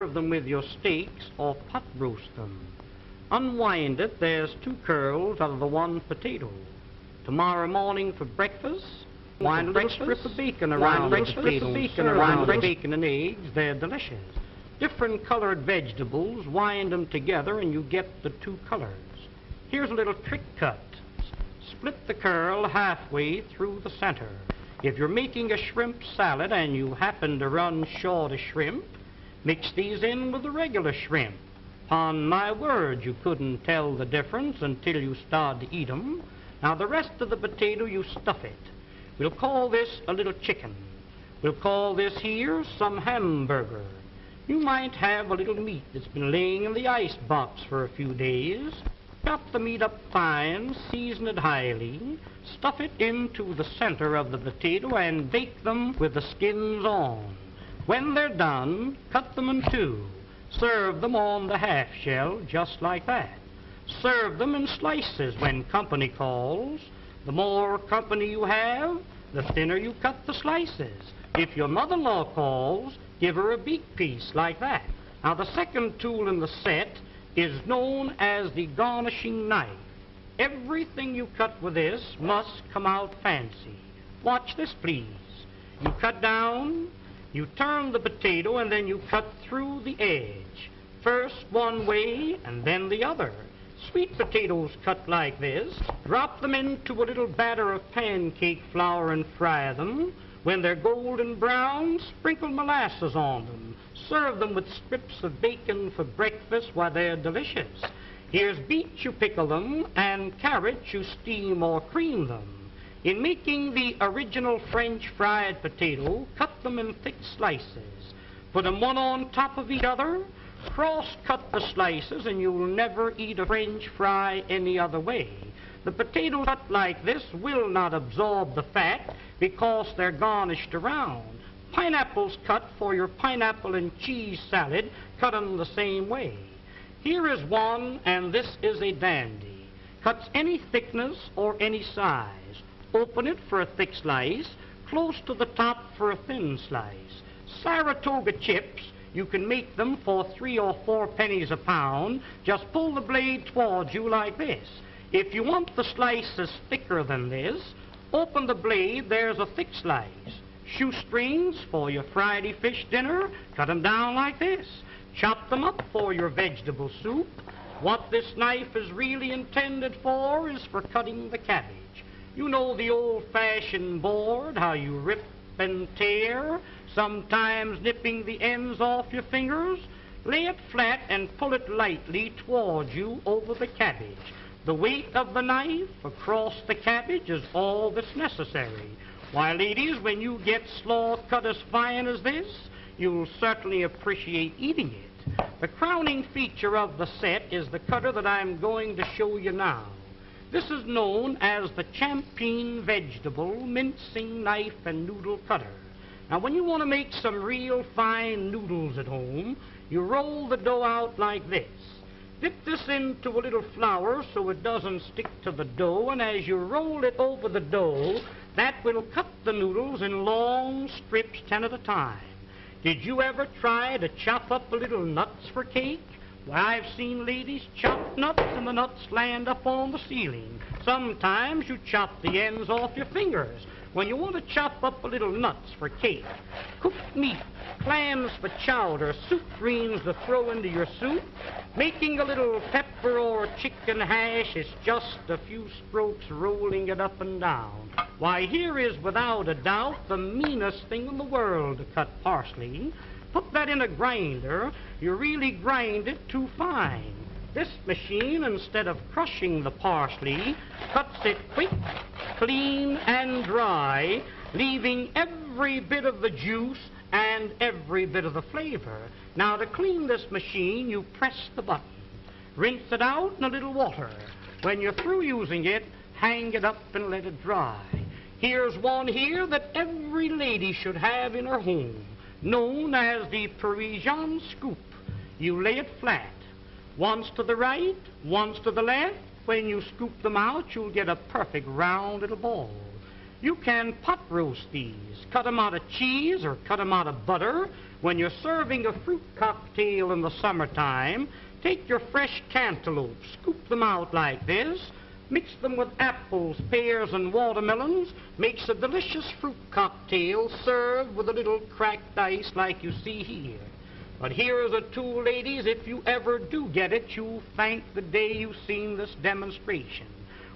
Serve them with your steaks or pot roast them. Unwind it, there's two curls out of the one potato. Tomorrow morning for breakfast, wind a little strip of bacon around the potato, bacon around the bacon and eggs, they're delicious. Different colored vegetables, wind them together and you get the two colors. Here's a little trick cut. Split the curl halfway through the center. If you're making a shrimp salad and you happen to run short of shrimp, Mix these in with the regular shrimp. Upon my word, you couldn't tell the difference until you started to eat 'em. Now, the rest of the potato, you stuff it. We'll call this a little chicken. We'll call this here some hamburger. You might have a little meat that's been laying in the ice box for a few days. Chop the meat up fine, season it highly, stuff it into the center of the potato, and bake them with the skins on. When they're done, cut them in two. Serve them on the half shell, just like that. Serve them in slices when company calls. The more company you have, the thinner you cut the slices. If your mother-in-law calls, give her a beak piece like that. Now, the second tool in the set is known as the garnishing knife. Everything you cut with this must come out fancy. Watch this, please. You cut down, you turn the potato and then you cut through the edge. First one way and then the other. Sweet potatoes cut like this. Drop them into a little batter of pancake flour and fry them. When they're golden brown, sprinkle molasses on them. Serve them with strips of bacon for breakfast while they're delicious. Here's beets, you pickle them, and carrots, you steam or cream them. In making the original French fried potato, cut them in thick slices. Put them one on top of each other. Cross-cut the slices, and you'll never eat a French fry any other way. The potatoes cut like this will not absorb the fat because they're garnished around. Pineapples cut for your pineapple and cheese salad, cut them the same way. Here is one, and this is a dandy. Cuts any thickness or any size. Open it for a thick slice, close to the top for a thin slice. Saratoga chips, you can make them for three or four pennies a pound. Just pull the blade towards you like this. If you want the slices thicker than this, open the blade, there's a thick slice. Shoestrings for your Friday fish dinner, cut them down like this. Chop them up for your vegetable soup. What this knife is really intended for is for cutting the cabbage. You know the old-fashioned board, how you rip and tear, sometimes nipping the ends off your fingers. Lay it flat and pull it lightly towards you over the cabbage. The weight of the knife across the cabbage is all that's necessary. Why, ladies, when you get slaw cut as fine as this, you'll certainly appreciate eating it. The crowning feature of the set is the cutter that I'm going to show you now. This is known as the Champeen vegetable mincing knife and noodle cutter. Now, when you want to make some real fine noodles at home, you roll the dough out like this. Dip this into a little flour so it doesn't stick to the dough, and as you roll it over the dough, that will cut the noodles in long strips, ten at a time. Did you ever try to chop up a little nuts for cake? I've seen ladies chop nuts and the nuts land up on the ceiling. Sometimes you chop the ends off your fingers when you want to chop up a little nuts for cake. Cooked meat, clams for chowder, soup greens to throw into your soup. Making a little pepper or chicken hash is just a few strokes rolling it up and down. Why, here is without a doubt the meanest thing in the world to cut parsley. Put that in a grinder, you really grind it too fine. This machine, instead of crushing the parsley, cuts it quick, clean, and dry, leaving every bit of the juice and every bit of the flavor. Now, to clean this machine, you press the button. Rinse it out in a little water. When you're through using it, hang it up and let it dry. Here's one here that every lady should have in her home known as the Parisian scoop. You lay it flat, once to the right, once to the left. When you scoop them out, you'll get a perfect round little ball. You can pot roast these. Cut 'em out of cheese or cut 'em out of butter. When you're serving a fruit cocktail in the summertime, take your fresh cantaloupe, scoop them out like this, mix them with apples, pears, and watermelons, makes a delicious fruit cocktail served with a little cracked ice like you see here. But here's a tool, ladies, if you ever do get it, you'll thank the day you've seen this demonstration.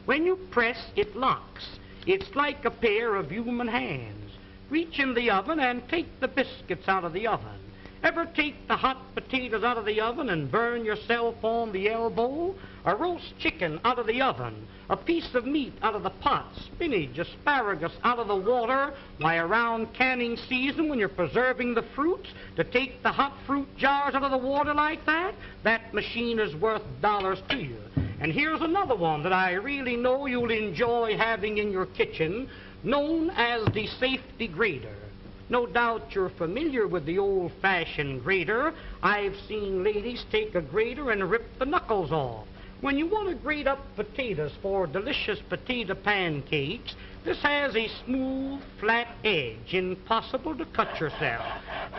When you press, it locks. It's like a pair of human hands. Reach in the oven and take the biscuits out of the oven. Ever take the hot potatoes out of the oven and burn yourself on the elbow? A roast chicken out of the oven, a piece of meat out of the pot, spinach, asparagus out of the water, why around canning season when you're preserving the fruits, to take the hot fruit jars out of the water like that, that machine is worth dollars to you. And here's another one that I really know you'll enjoy having in your kitchen, known as the safety grater. No doubt you're familiar with the old-fashioned grater. I've seen ladies take a grater and rip the knuckles off. When you want to grate up potatoes for delicious potato pancakes, this has a smooth, flat edge, impossible to cut yourself.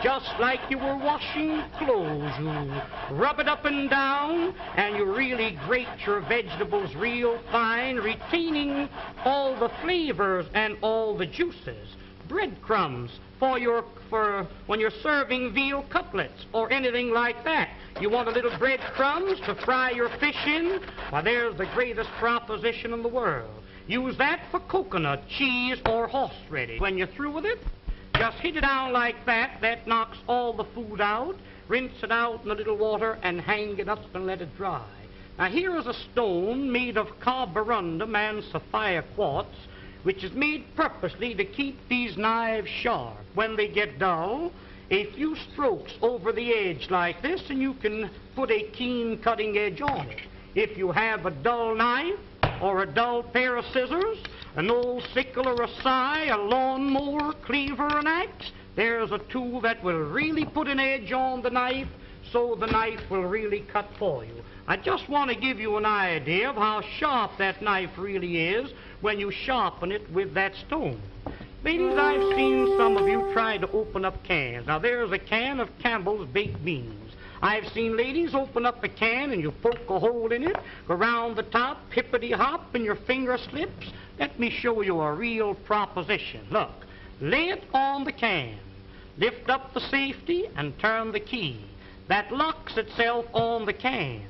Just like you were washing clothes, you rub it up and down, and you really grate your vegetables real fine, retaining all the flavors and all the juices. Breadcrumbs for your for when you're serving veal cutlets or anything like that. You want a little breadcrumbs to fry your fish in? Why, there's the greatest proposition in the world. Use that for coconut, cheese, or horseradish. When you're through with it, just heat it down like that. That knocks all the food out. Rinse it out in a little water and hang it up and let it dry. Now, here is a stone made of carborundum and sapphire quartz, which is made purposely to keep these knives sharp. When they get dull, a few strokes over the edge like this, and you can put a keen cutting edge on it. If you have a dull knife or a dull pair of scissors, an old sickle or a scythe, a lawnmower, cleaver, an axe, there's a tool that will really put an edge on the knife so the knife will really cut for you. I just want to give you an idea of how sharp that knife really is when you sharpen it with that stone. Ladies, I've seen some of you try to open up cans. Now, there's a can of Campbell's baked beans. I've seen ladies open up a can and you poke a hole in it, go round the top, hippity hop, and your finger slips. Let me show you a real proposition. Look, lay it on the can, lift up the safety, and turn the key. That locks itself on the can,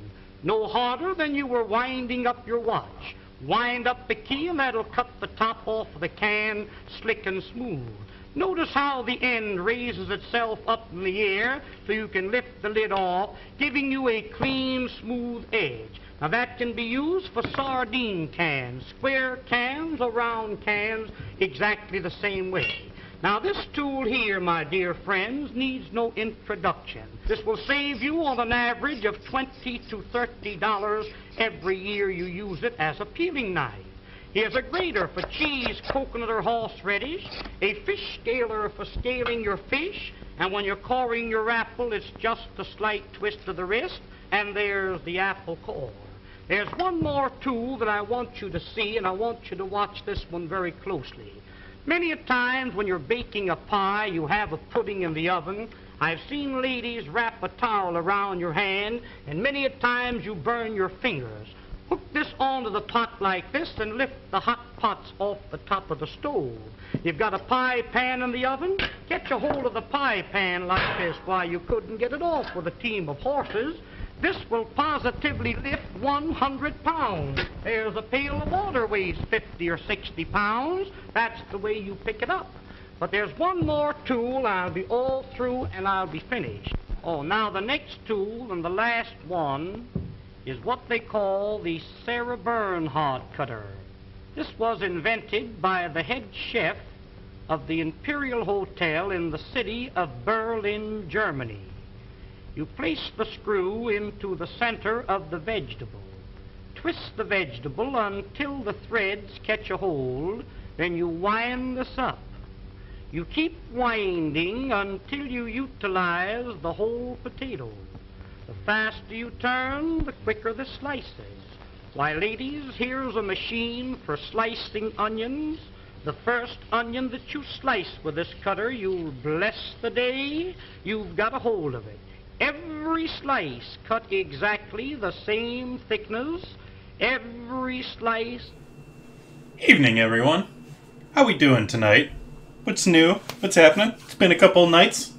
no harder than you were winding up your watch. Wind up the key and that'll cut the top off the can slick and smooth. Notice how the end raises itself up in the air so you can lift the lid off, giving you a clean, smooth edge. Now that can be used for sardine cans, square cans or round cans, exactly the same way. Now this tool here, my dear friends, needs no introduction. This will save you on an average of 20 to $30 every year you use it as a peeling knife. Here's a grater for cheese, coconut, or horseradish, a fish scaler for scaling your fish, and when you're coring your apple, it's just a slight twist of the wrist, and there's the apple core. There's one more tool that I want you to see, and I want you to watch this one very closely. Many a times when you're baking a pie, you have a pudding in the oven. I've seen ladies wrap a towel around your hand, and many a times you burn your fingers. Hook this onto the pot like this and lift the hot pots off the top of the stove. You've got a pie pan in the oven. Catch a hold of the pie pan like this. Why, you couldn't get it off with a team of horses. This will positively lift 100 pounds. There's a pail of water weighs 50 or 60 pounds. That's the way you pick it up. But there's one more tool. I'll be all through and I'll be finished. Oh, now the next tool and the last one is what they call the Sarah Bernhardt cutter. This was invented by the head chef of the Imperial Hotel in the city of Berlin, Germany. You place the screw into the center of the vegetable. Twist the vegetable until the threads catch a hold, then you wind this up. You keep winding until you utilize the whole potato. The faster you turn, the quicker the slices. Why, ladies, here's a machine for slicing onions, The first onion that you slice with this cutter, you'll bless the day you've got a hold of it. Every slice cut exactly the same thickness. Every slice. Evening, everyone. How we doing tonight? What's new? What's happening? It's been a couple nights.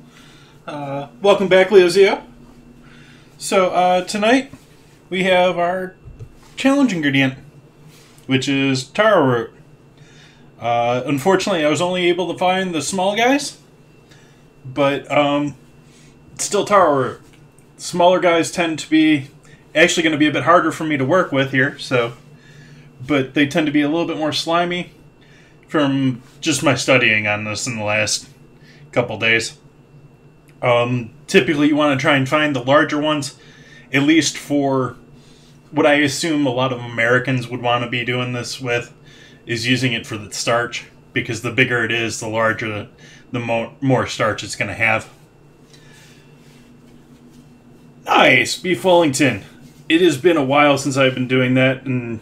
Uh, welcome back, Leo Zio. So uh, tonight we have our challenge ingredient, which is taro root. Uh, unfortunately, I was only able to find the small guys, but um, still taro root. Smaller guys tend to be actually going to be a bit harder for me to work with here, so but they tend to be a little bit more slimy from just my studying on this in the last couple days. Um, typically, you want to try and find the larger ones, at least for what I assume a lot of Americans would want to be doing this with, is using it for the starch, because the bigger it is, the larger, the more, more starch it's going to have. Nice, Beef Wellington. It has been a while since I've been doing that, and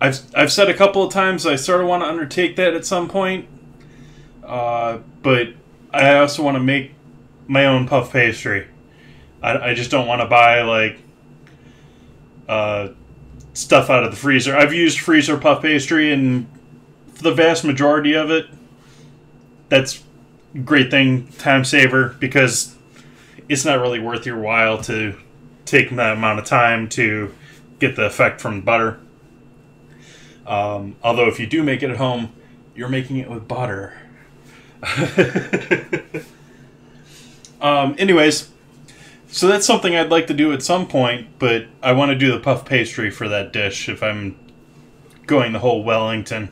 I've I've said a couple of times I sort of want to undertake that at some point, uh, but I also want to make my own puff pastry. I, I just don't want to buy like uh, stuff out of the freezer. I've used freezer puff pastry, and for the vast majority of it, that's great thing, time saver, because it's not really worth your while to take that amount of time to get the effect from butter. Um, although, if you do make it at home, you're making it with butter. um, anyways, so that's something I'd like to do at some point, but I want to do the puff pastry for that dish if I'm going the whole Wellington.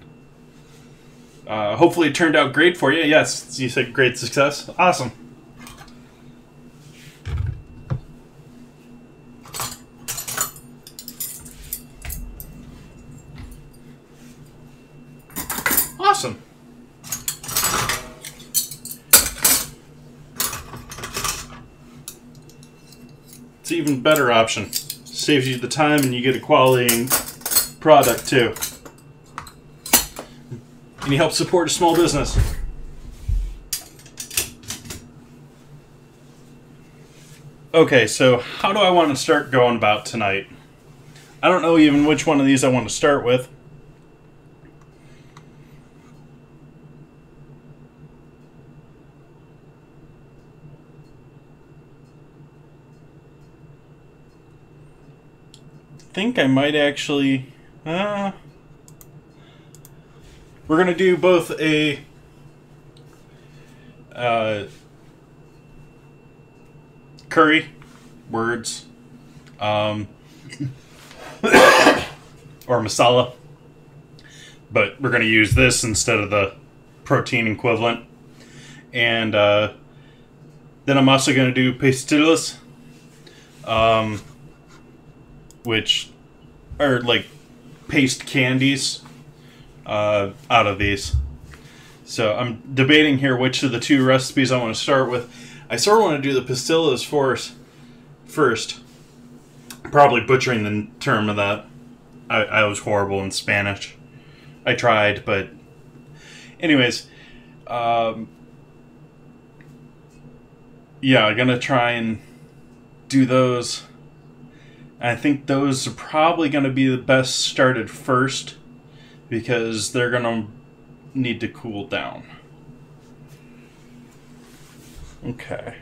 Uh, hopefully, it turned out great for you. Yes, you said great success. Awesome. Awesome. It's even better option. Saves you the time and you get a quality product too. And you help support a small business. Okay, so how do I want to start going about tonight? I don't know even which one of these I want to start with. Think I might actually. Uh, we're gonna do both a uh, curry words, um, or masala, but we're gonna use this instead of the protein equivalent, and uh, then I'm also gonna do pastillas. Um, which are like paste candies uh, out of these. So I'm debating here which of the two recipes I want to start with. I sort of want to do the pastillas first. First, probably butchering the term of that. I, I was horrible in Spanish. I tried, but anyways, um, yeah, I'm gonna try and do those I think those are probably going to be the best started first because they're going to need to cool down. Okay.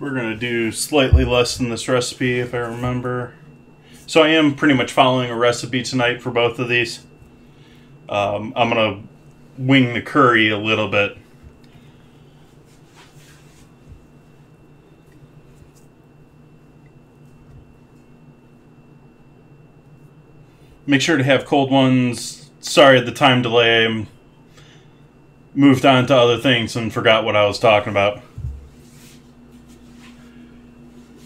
We're going to do slightly less than this recipe if I remember. So I am pretty much following a recipe tonight for both of these. Um, I'm going to wing the curry a little bit. Make sure to have cold ones. Sorry, the time delay. I moved on to other things and forgot what I was talking about.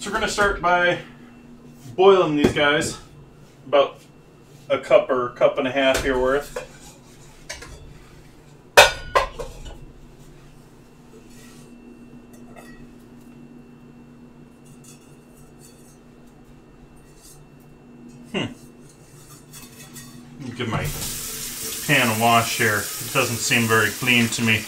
So we're going to start by boiling these guys. About a cup or a cup and a half here worth. Hmm. Give my pan a wash here. It doesn't seem very clean to me.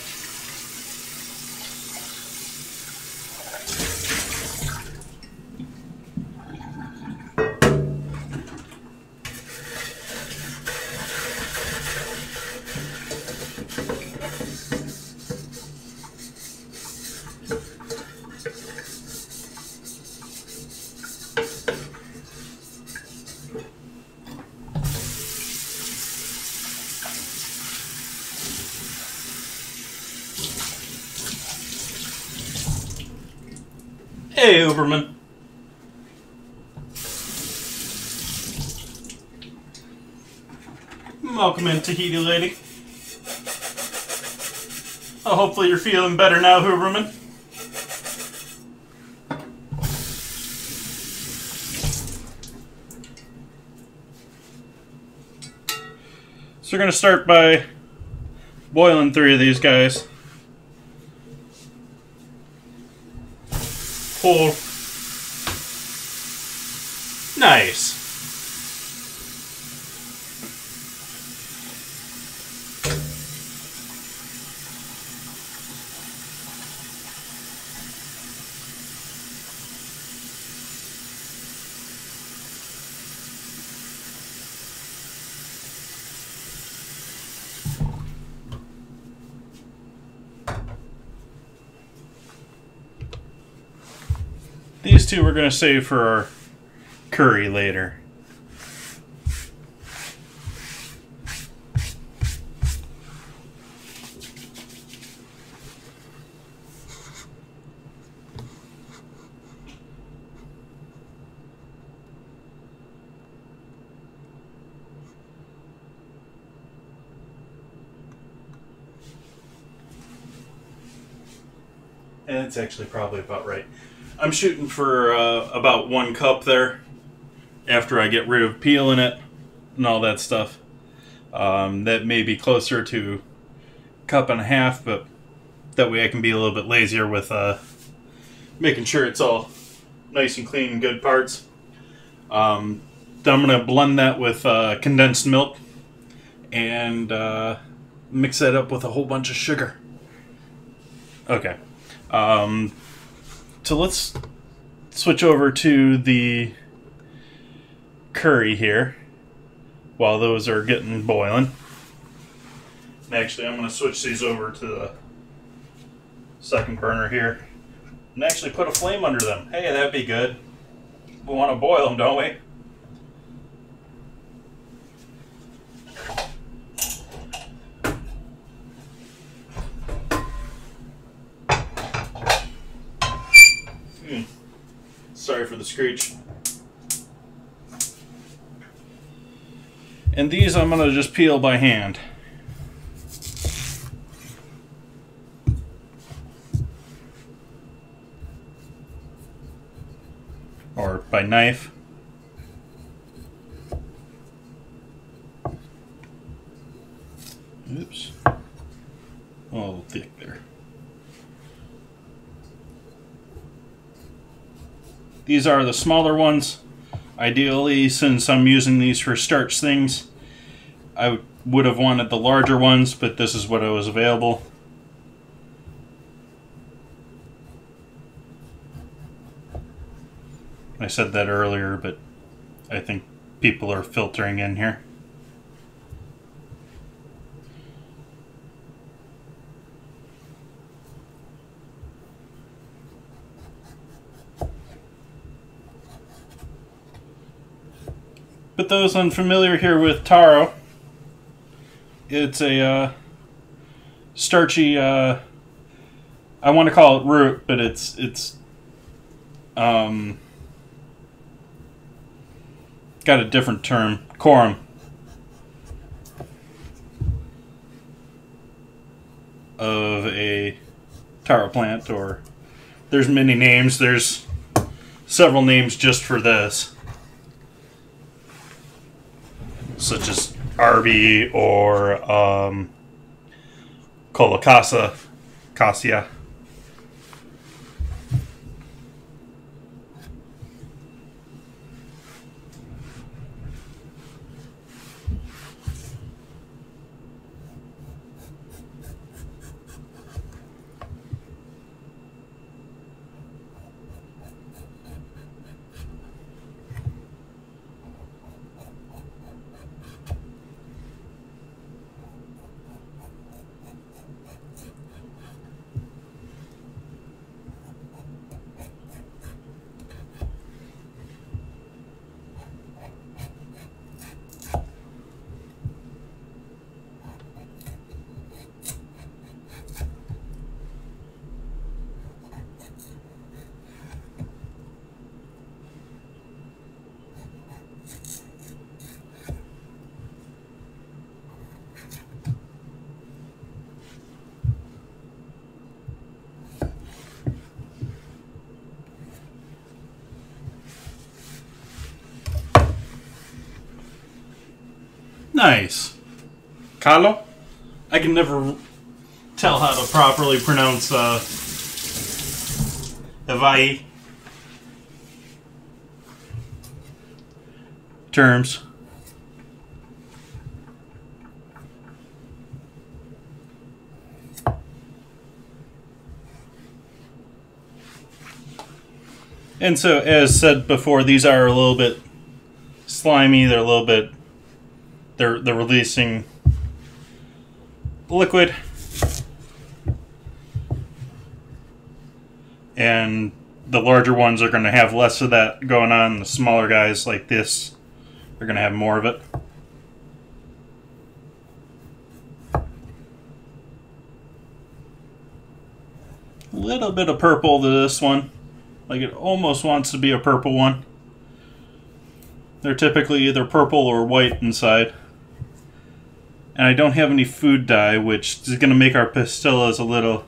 Welcome in, Tahiti lady. Oh, hopefully you're feeling better now, Huberman. So we're going to start by boiling three of these guys. Pull. Nice. These two we're going to save for our curry later. And it's actually probably about right. I'm shooting for uh, about one cup there after I get rid of peeling it and all that stuff. Um, that may be closer to cup and a half, but that way I can be a little bit lazier with uh, making sure it's all nice and clean and good parts. Um, then I'm going to blend that with uh, condensed milk and uh, mix that up with a whole bunch of sugar. Okay. Um, so let's switch over to the curry here while those are getting boiling. Actually, I'm going to switch these over to the second burner here and actually put a flame under them. Hey, that'd be good. We want to boil them, don't we? Hmm. Sorry for the screech. And these I'm going to just peel by hand. Or by knife. Oops. Little thick there. These are the smaller ones. Ideally, since I'm using these for starch things, I would have wanted the larger ones, but this is what I was available. I said that earlier, but I think people are filtering in here. But those unfamiliar here with taro, it's a uh, starchy. Uh, I want to call it root, but it's it's um, got a different term. Corm. Of a taro plant, or there's many names. There's several names just for this, such as arbi or um, Colacasa, Cassia. Nice. Kalo? I can never tell how to properly pronounce uh, Hawaii terms. And so, as said before, these are a little bit slimy. They're a little bit they're they're releasing liquid and the larger ones are going to have less of that going on. The smaller guys like this are going to have more of it. A little bit of purple to this one. Like it almost wants to be a purple one. They're typically either purple or white inside and I don't have any food dye, which is going to make our pastillas a little,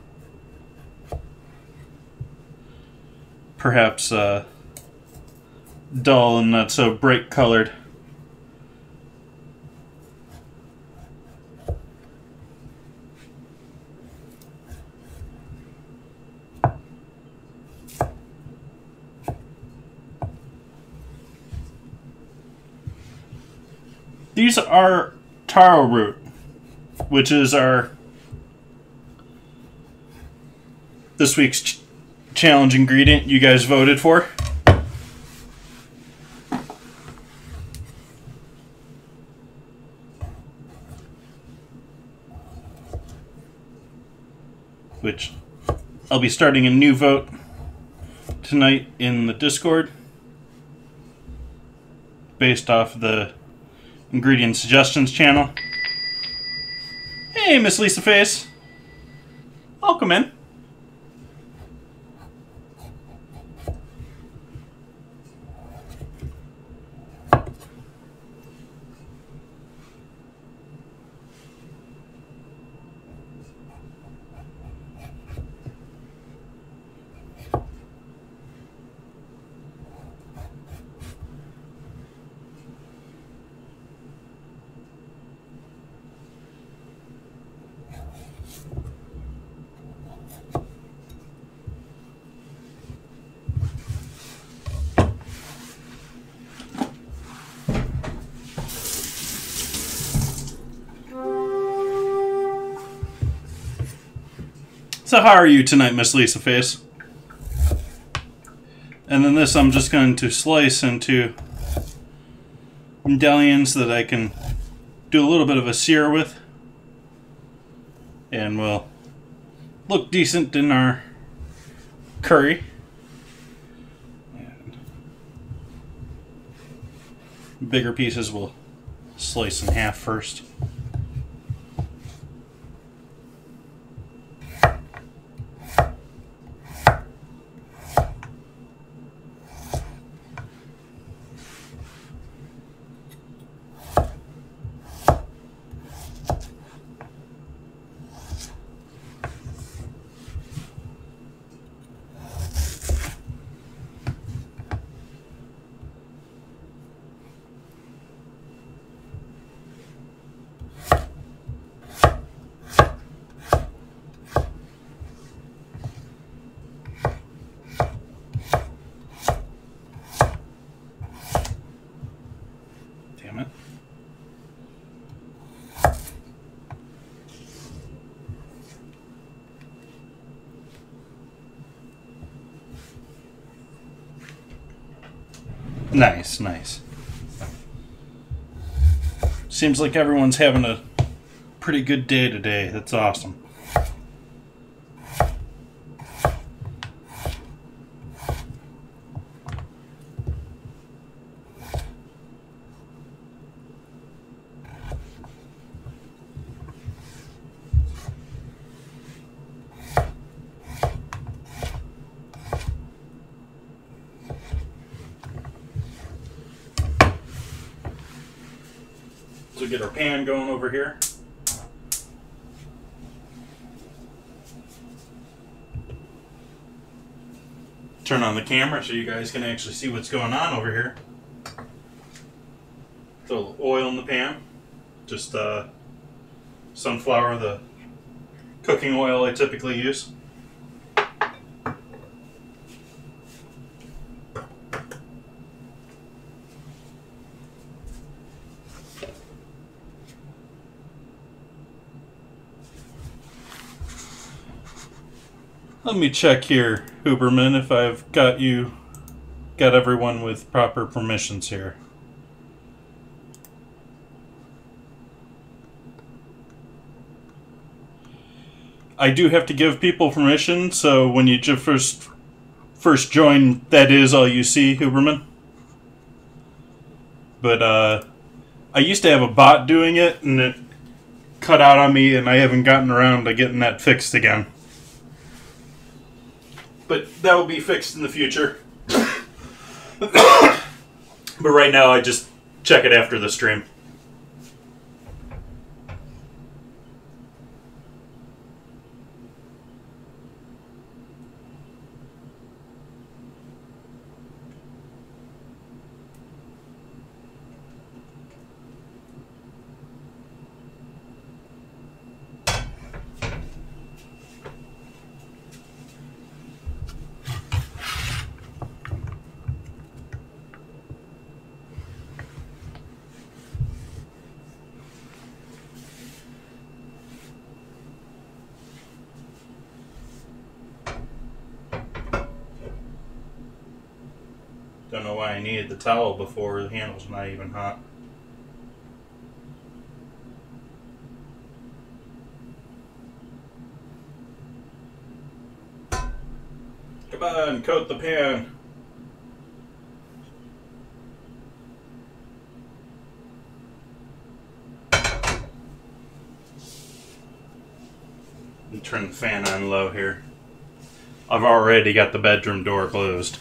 perhaps, uh, dull and not so bright colored. These are taro root, which is our this week's ch challenge ingredient you guys voted for. Which I'll be starting a new vote tonight in the Discord based off the ingredient suggestions channel. Hey, Miss Lisa Face. Welcome in. So how are you tonight, Miss Lisa Face? And then this I'm just going to slice into medallions that I can do a little bit of a sear with. And will look decent in our curry. And bigger pieces will slice in half first. Nice, nice. Seems like everyone's having a pretty good day today. That's awesome. So get our pan going over here. Turn on the camera so you guys can actually see what's going on over here. Little oil in the pan. Just uh, sunflower, the cooking oil I typically use. Let me check here, Huberman, if I've got you, got everyone with proper permissions here. I do have to give people permission, so when you first first join, that is all you see, Huberman. But uh, I used to have a bot doing it, and it cut out on me, and I haven't gotten around to getting that fixed again but that will be fixed in the future. but right now, I just check it after the stream. Don't know why I needed the towel before the handle's not even hot. Come on, coat the pan. Turn the fan on low here. I've already got the bedroom door closed.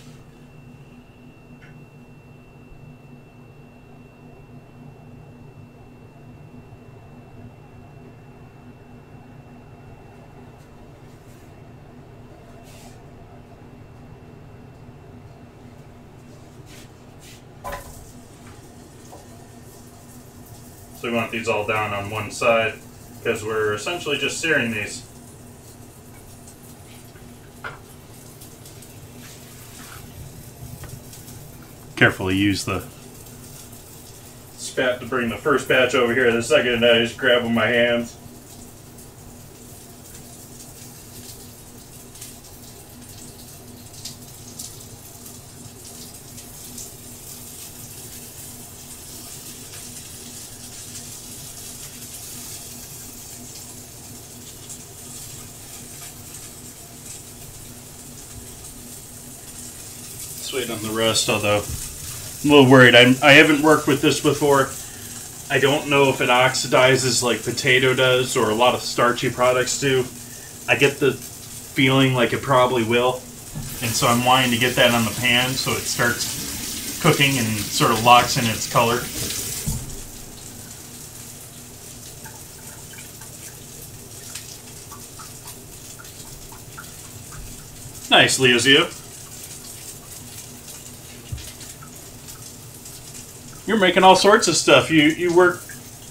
So we want these all down on one side because we're essentially just searing these. Carefully use the spat to bring the first batch over here. The second I just grab with my hands. Wait on the rest, although I'm a little worried. I'm, I haven't worked with this before. I don't know if it oxidizes like potato does or a lot of starchy products do. I get the feeling like it probably will. And so I'm wanting to get that on the pan so it starts cooking and sort of locks in its color. Nice, Leozio. You're making all sorts of stuff. You you work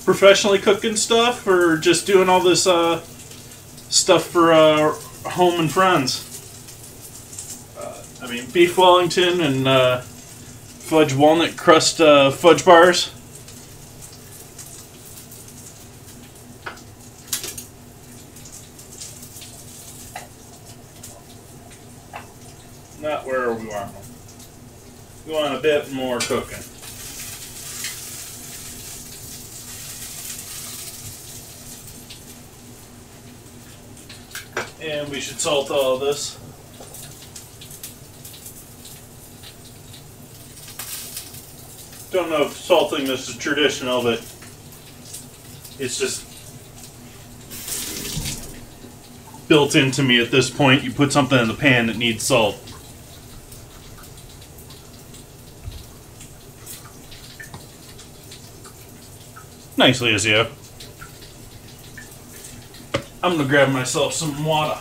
professionally cooking stuff, or just doing all this uh, stuff for uh, home and friends? Uh, I mean, beef Wellington and uh, fudge walnut crust uh, fudge bars. Not where we want them. You want a bit more cooking. And we should salt all of this. Don't know if salting this is traditional, but it's just built into me at this point. You put something in the pan that needs salt. Nicely, Izio. I'm gonna grab myself some water.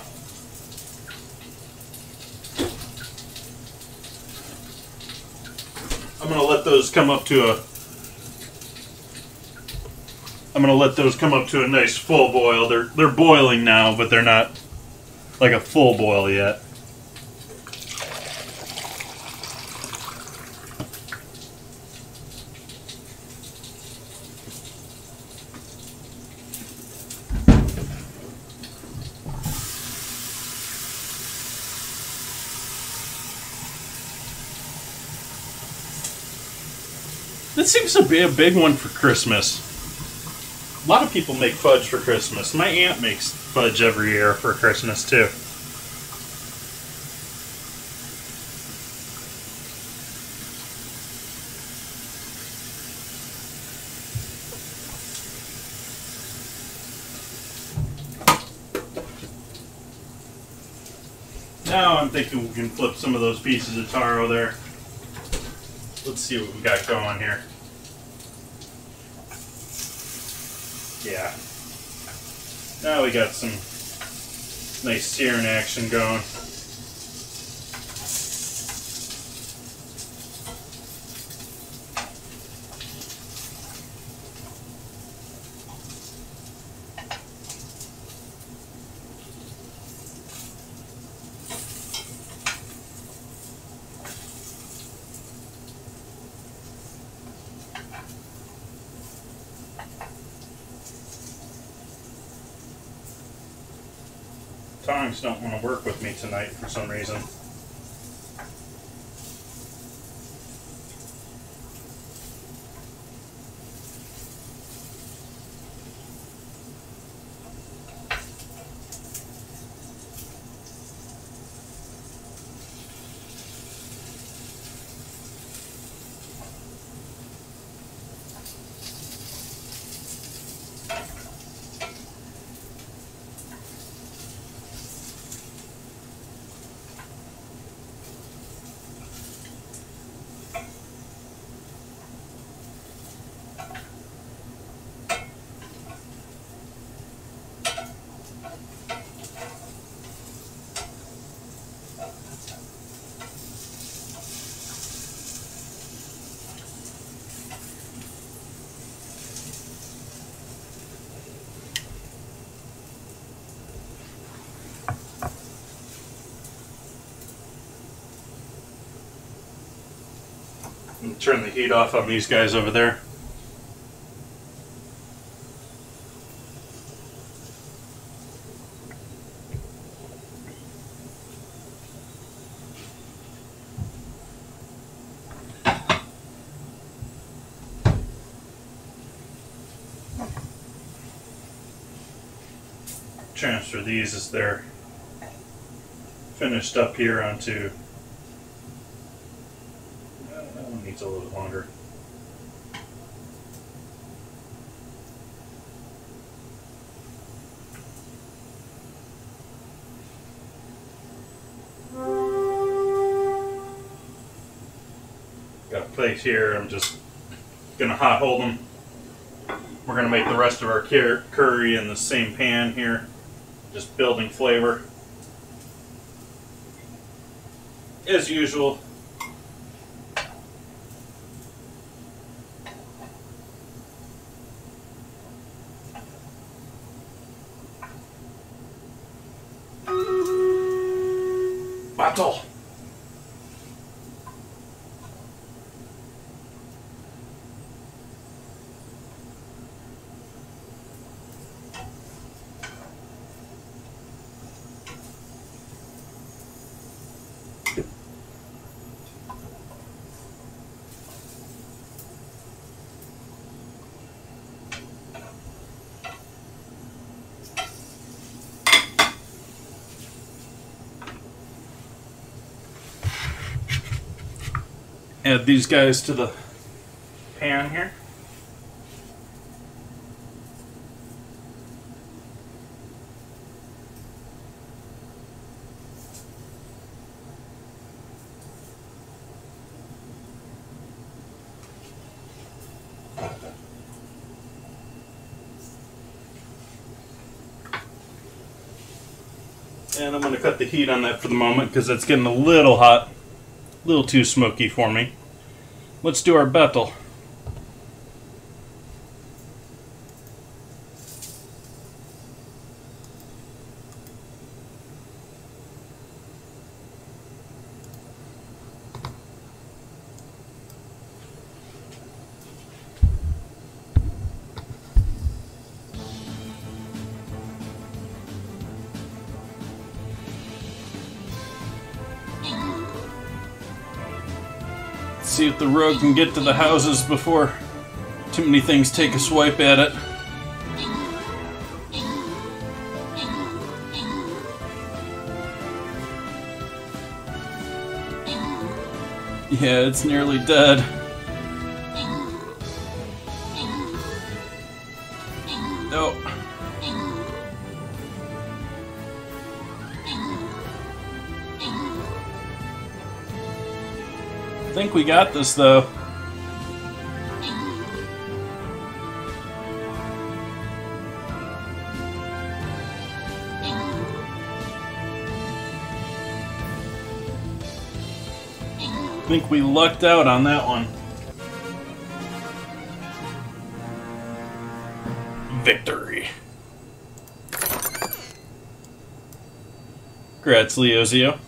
I'm gonna those come up to a. I'm gonna let those come up to a nice full boil. They're they're boiling now, but they're not like a full boil yet. This seems to be a big one for Christmas. A lot of people make fudge for Christmas. My aunt makes fudge every year for Christmas too. Now I'm thinking we can flip some of those pieces of taro there. Let's see what we got going here. Yeah. Now we got some nice searing action going. Tongs don't want to work with me tonight for some reason. Turn the heat off on these guys over there. Transfer these as they're finished up here onto uh, that one needs a little bit longer. Got a plate here. I'm just gonna hot hold them. We're gonna make the rest of our curry in the same pan here, just building flavor. As usual, battle. Add these guys to the pan here. And I'm going to cut the heat on that for the moment because it's getting a little hot, a little too smoky for me. Let's do our betel. If the road and get to the houses before too many things take a swipe at it. Yeah, it's nearly dead. We got this though. I think we lucked out on that one. Victory. Congrats, Leozio.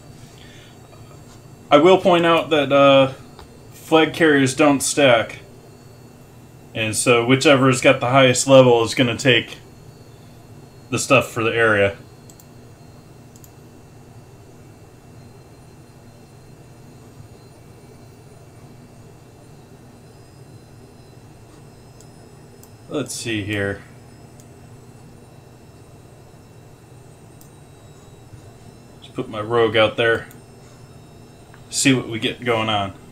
I will point out that uh, flag carriers don't stack. And so whichever has got the highest level is going to take the stuff for the area. Let's see here. Just put my rogue out there. See what we get going on.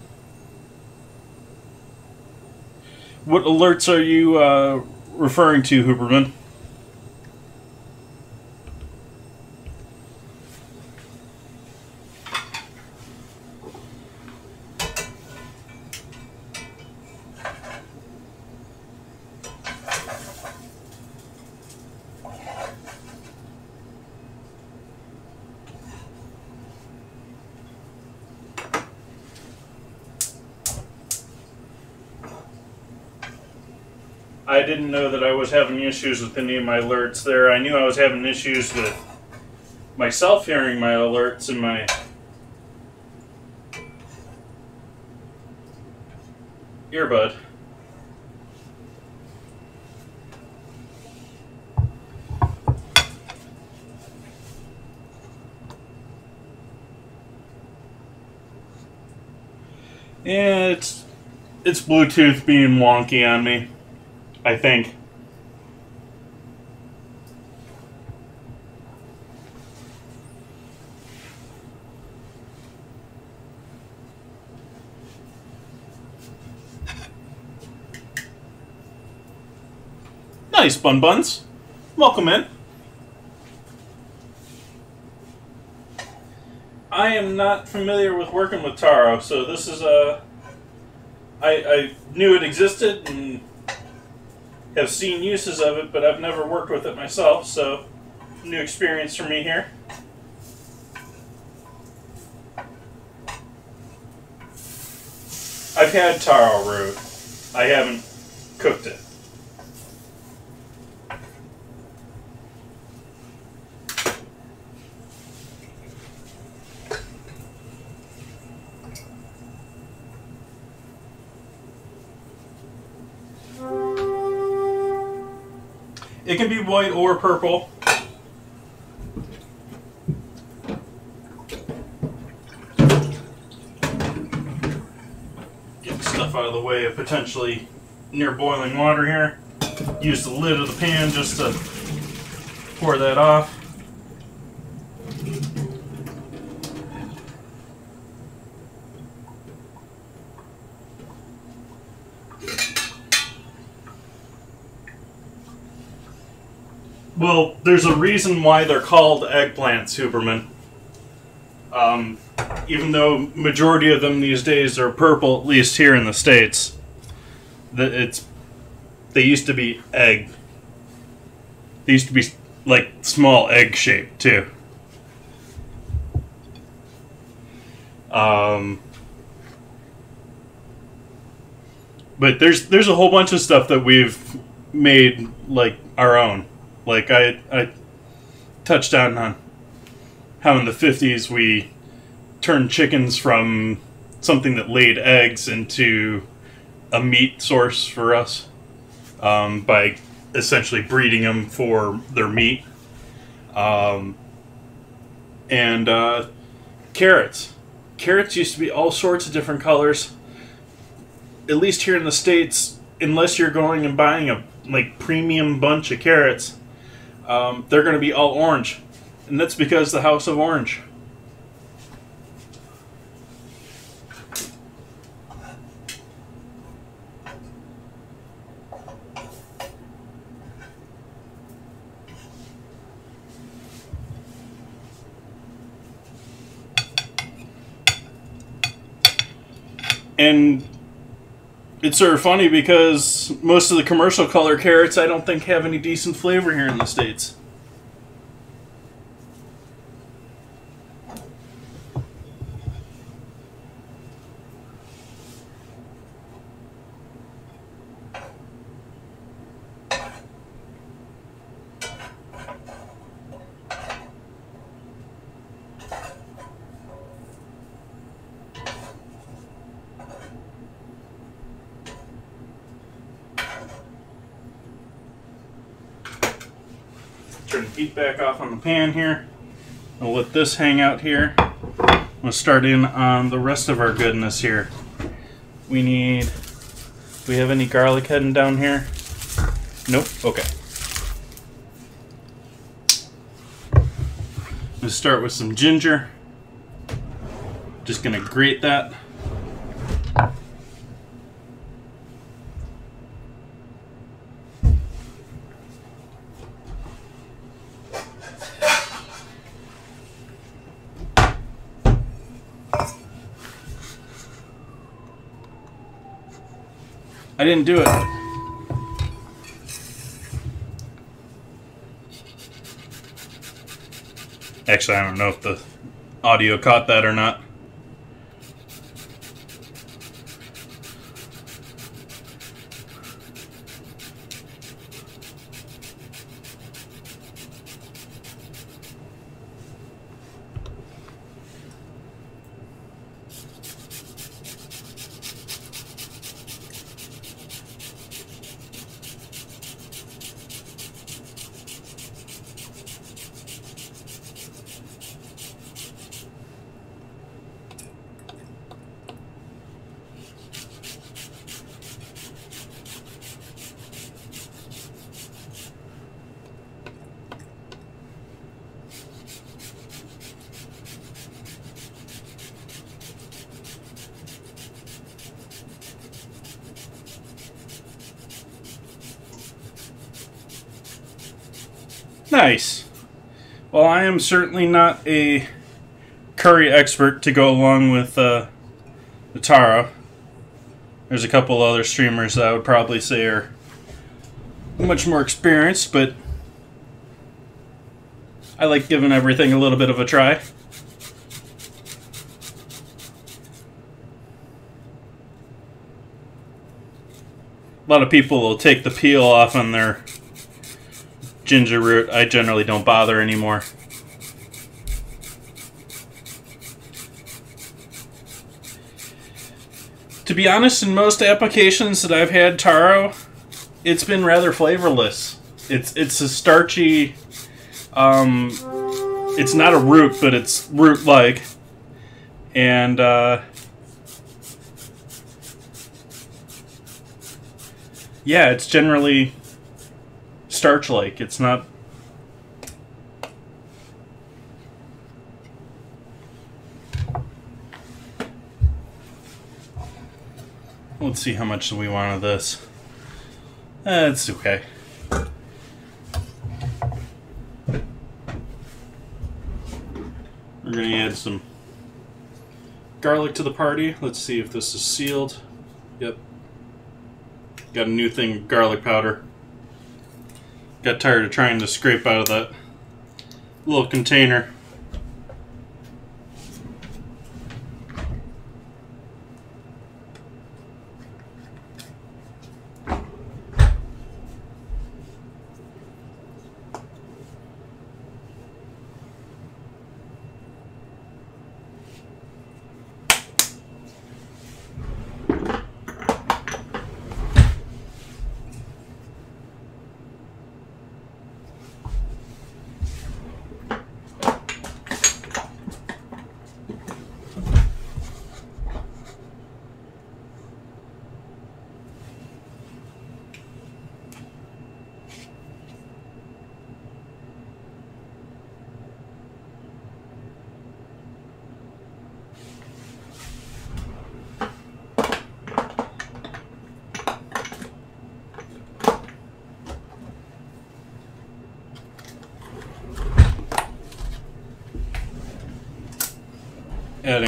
What alerts are you uh, referring to, Huberman? I didn't know that I was having issues with any of my alerts there. I knew I was having issues with myself hearing my alerts in my earbud. Yeah, it's it's Bluetooth being wonky on me. I think. Nice, Bun Buns. Welcome in. I am not familiar with working with Taro, so this is a. I, I knew it existed and have seen uses of it, but I've never worked with it myself, so new experience for me here. I've had taro root. I haven't cooked it. It can be white or purple. Get the stuff out of the way of potentially near boiling water here. Use the lid of the pan just to pour that off. well, there's a reason why they're called eggplants, Huberman. Um, even though majority of them these days are purple, at least here in the states, that it's they used to be egg. They used to be like small egg shaped too. Um, but there's there's a whole bunch of stuff that we've made like our own. Like I I touched on on how in the 50s we turned chickens from something that laid eggs into a meat source for us um, by essentially breeding them for their meat. Um, and uh, carrots. Carrots used to be all sorts of different colors. At least here in the States, unless you're going and buying a like premium bunch of carrots, um, they're going to be all orange. And that's because the House of Orange. And it's sort of funny because most of the commercial color carrots I don't think have any decent flavor here in the States. Turn the heat back off on the pan here. I'll let this hang out here. We'll start in on the rest of our goodness here. We need. Do we have any garlic heading down here? Nope. Okay. Let's start with some ginger. Just gonna grate that. I didn't do it. Actually, I don't know if the audio caught that or not. Nice. Well, I am certainly not a curry expert to go along with uh, the taro. There's a couple other streamers that I would probably say are much more experienced, but I like giving everything a little bit of a try. A lot of people will take the peel off on their ginger root. I generally don't bother anymore. To be honest, in most applications that I've had taro, it's been rather flavorless. It's it's a starchy. Um, it's not a root, but it's root-like, and uh, yeah, it's generally starch like. It's not. see how much we want of this. Eh, That's okay. We're gonna add some garlic to the party. Let's see if this is sealed. Yep. Got a new thing, garlic powder. Got tired of trying to scrape out of that little container.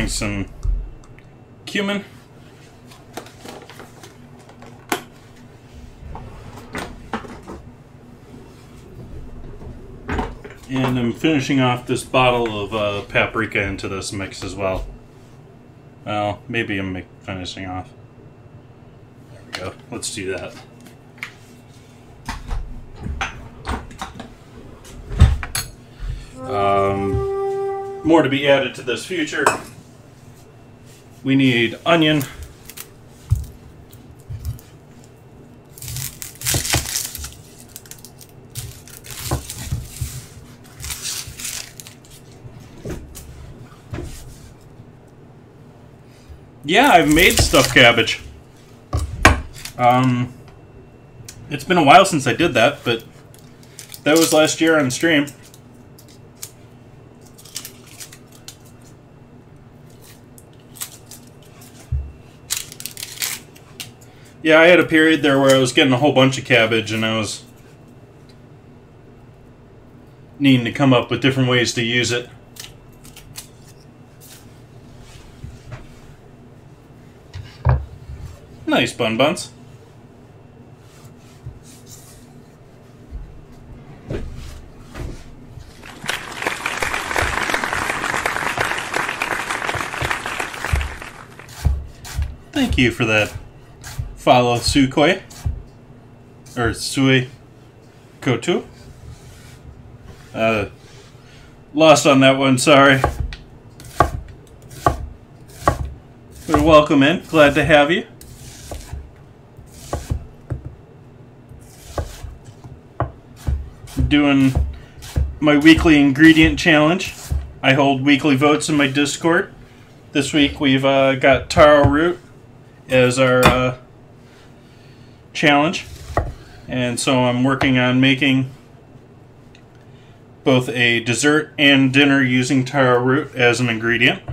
Some cumin. And I'm finishing off this bottle of uh, paprika into this mix as well. Well, maybe I'm finishing off. There we go. Let's do that. Um, more to be added to this future. We need onion. Yeah, I've made stuffed cabbage. Um, it's been a while since I did that, but that was last year on stream. Yeah, I had a period there where I was getting a whole bunch of cabbage and I was needing to come up with different ways to use it. Nice bun buns. Thank you for that follow Sukoi or Sui Kotu. Uh, lost on that one, sorry. But welcome in, glad to have you. Doing my weekly ingredient challenge. I hold weekly votes in my Discord. This week we've uh, got taro root as our uh, challenge. And so I'm working on making both a dessert and dinner using taro root as an ingredient.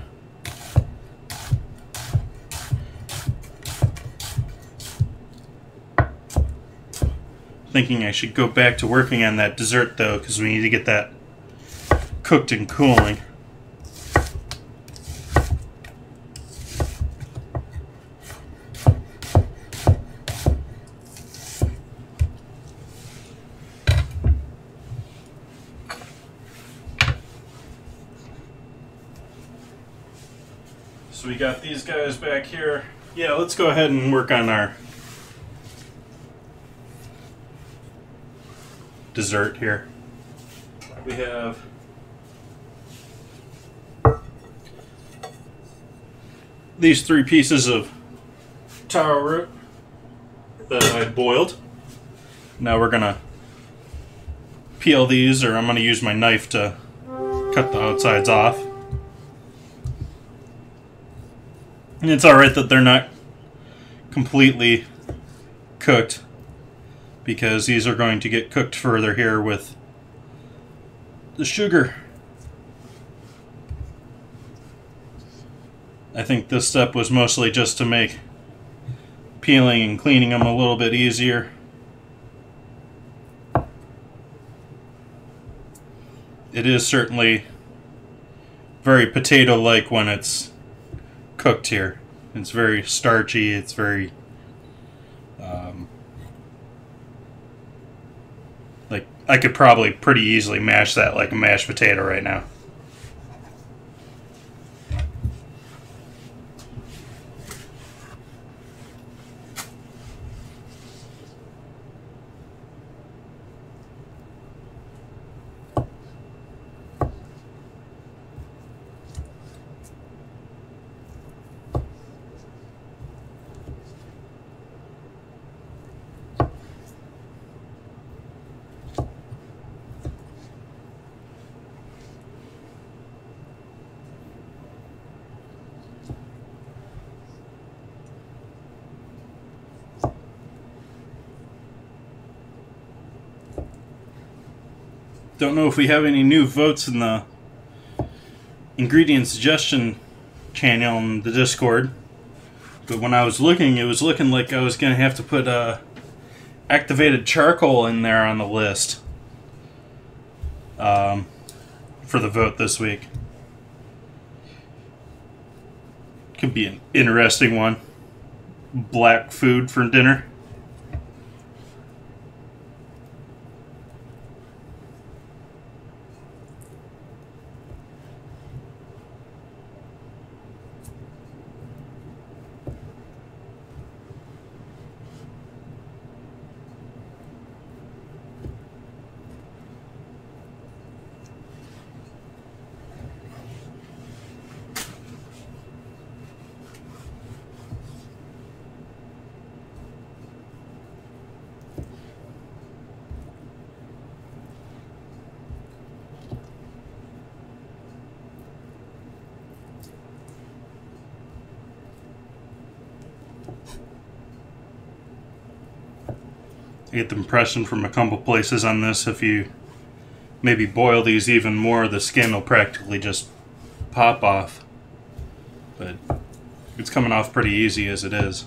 Thinking I should go back to working on that dessert though because we need to get that cooked and cooling. So we got these guys back here. Yeah, let's go ahead and work on our dessert here. We have these three pieces of taro root that I boiled. Now we're gonna peel these, or I'm gonna use my knife to cut the outsides off. It's alright that they're not completely cooked because these are going to get cooked further here with the sugar. I think this step was mostly just to make peeling and cleaning them a little bit easier. It is certainly very potato-like when it's cooked here. It's very starchy. It's very um, like I could probably pretty easily mash that like a mashed potato right now. Don't know if we have any new votes in the ingredient suggestion channel in the Discord. But when I was looking, it was looking like I was going to have to put uh, activated charcoal in there on the list um, for the vote this week. Could be an interesting one. Black food for dinner. I get the impression from a couple places on this if you maybe boil these even more, the skin will practically just pop off. But it's coming off pretty easy as it is.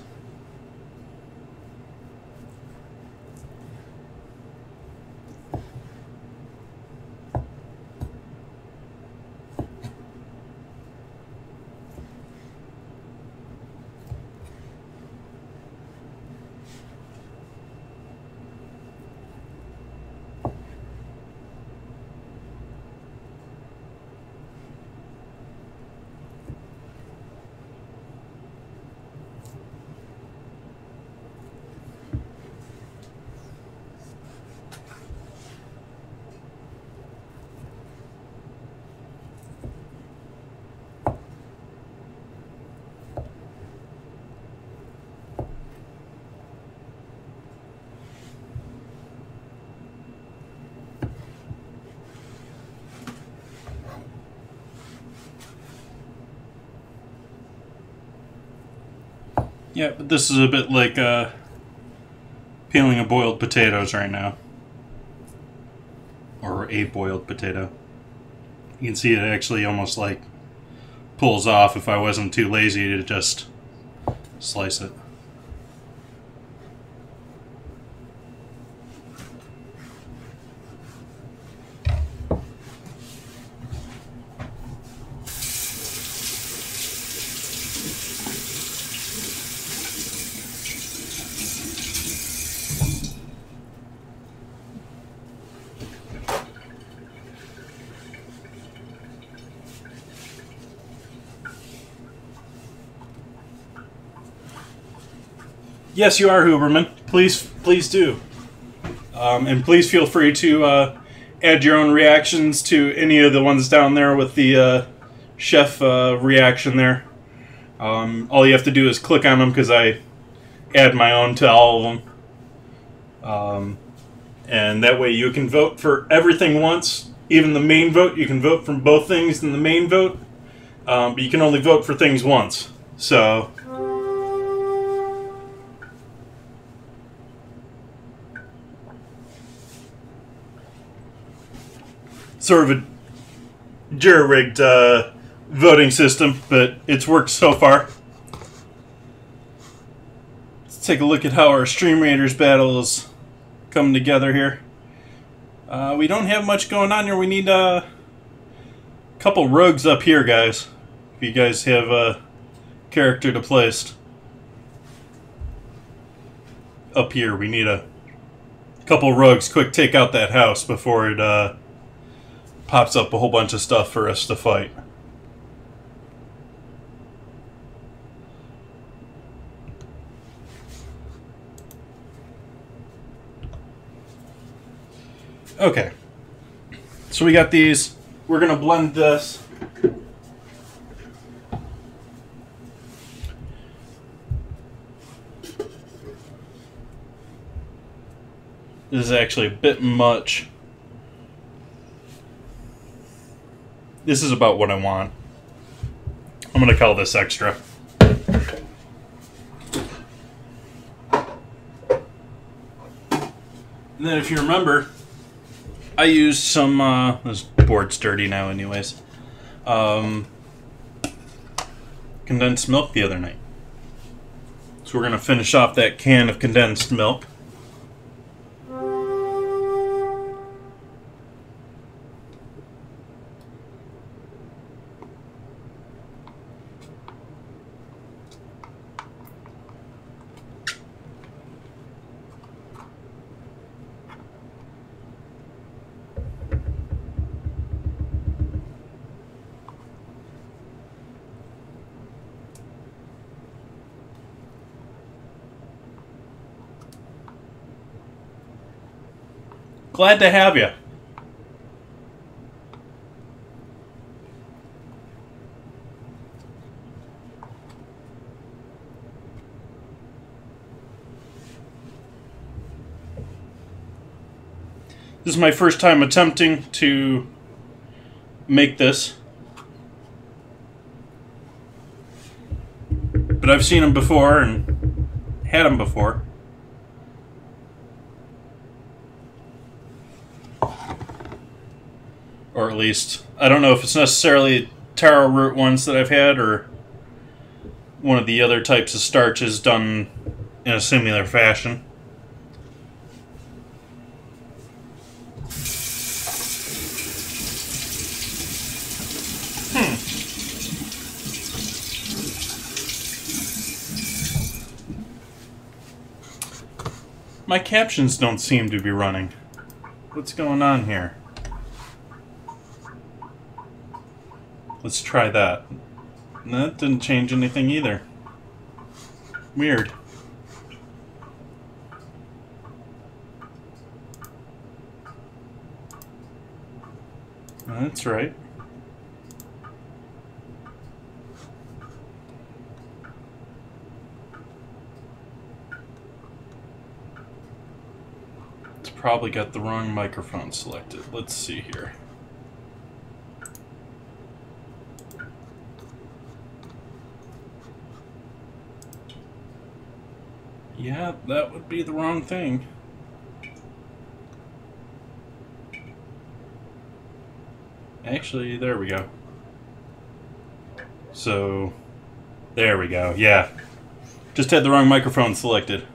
Yeah, but this is a bit like uh, peeling a boiled potatoes right now. Or a boiled potato. You can see it actually almost like pulls off if I wasn't too lazy to just slice it. Yes, you are Huberman. Please, please do. Um, and please feel free to uh, add your own reactions to any of the ones down there with the uh, chef uh, reaction there. Um, all you have to do is click on them because I add my own to all of them. Um, and that way you can vote for everything once. Even the main vote, you can vote from both things in the main vote. Um, but you can only vote for things once. So sort of a jury-rigged uh, voting system, but it's worked so far. Let's take a look at how our Stream Raiders battle is coming together here. Uh, we don't have much going on here. We need uh, Couple rogues up here, guys. If you guys have a character to place. Up here, we need a couple rogues. Quick, take out that house before it uh, pops up a whole bunch of stuff for us to fight. Okay. So we got these. We're going to blend this. This is actually a bit much. This is about what I want. I'm going to call this extra. And then if you remember, I used some, uh, this board's dirty now anyways, um, condensed milk the other night. So we're going to finish off that can of condensed milk. Glad to have you. This is my first time attempting to make this. But I've seen them before and had them before. Or at least I don't know if it's necessarily taro root ones that I've had or one of the other types of starches done in a similar fashion. Hmm. My captions don't seem to be running. What's going on here? Let's try that. That didn't change anything either. Weird. That's right. It's probably got the wrong microphone selected. Let's see here. Yeah, that would be the wrong thing. Actually, there we go. So, there we go. Yeah. Just had the wrong microphone selected.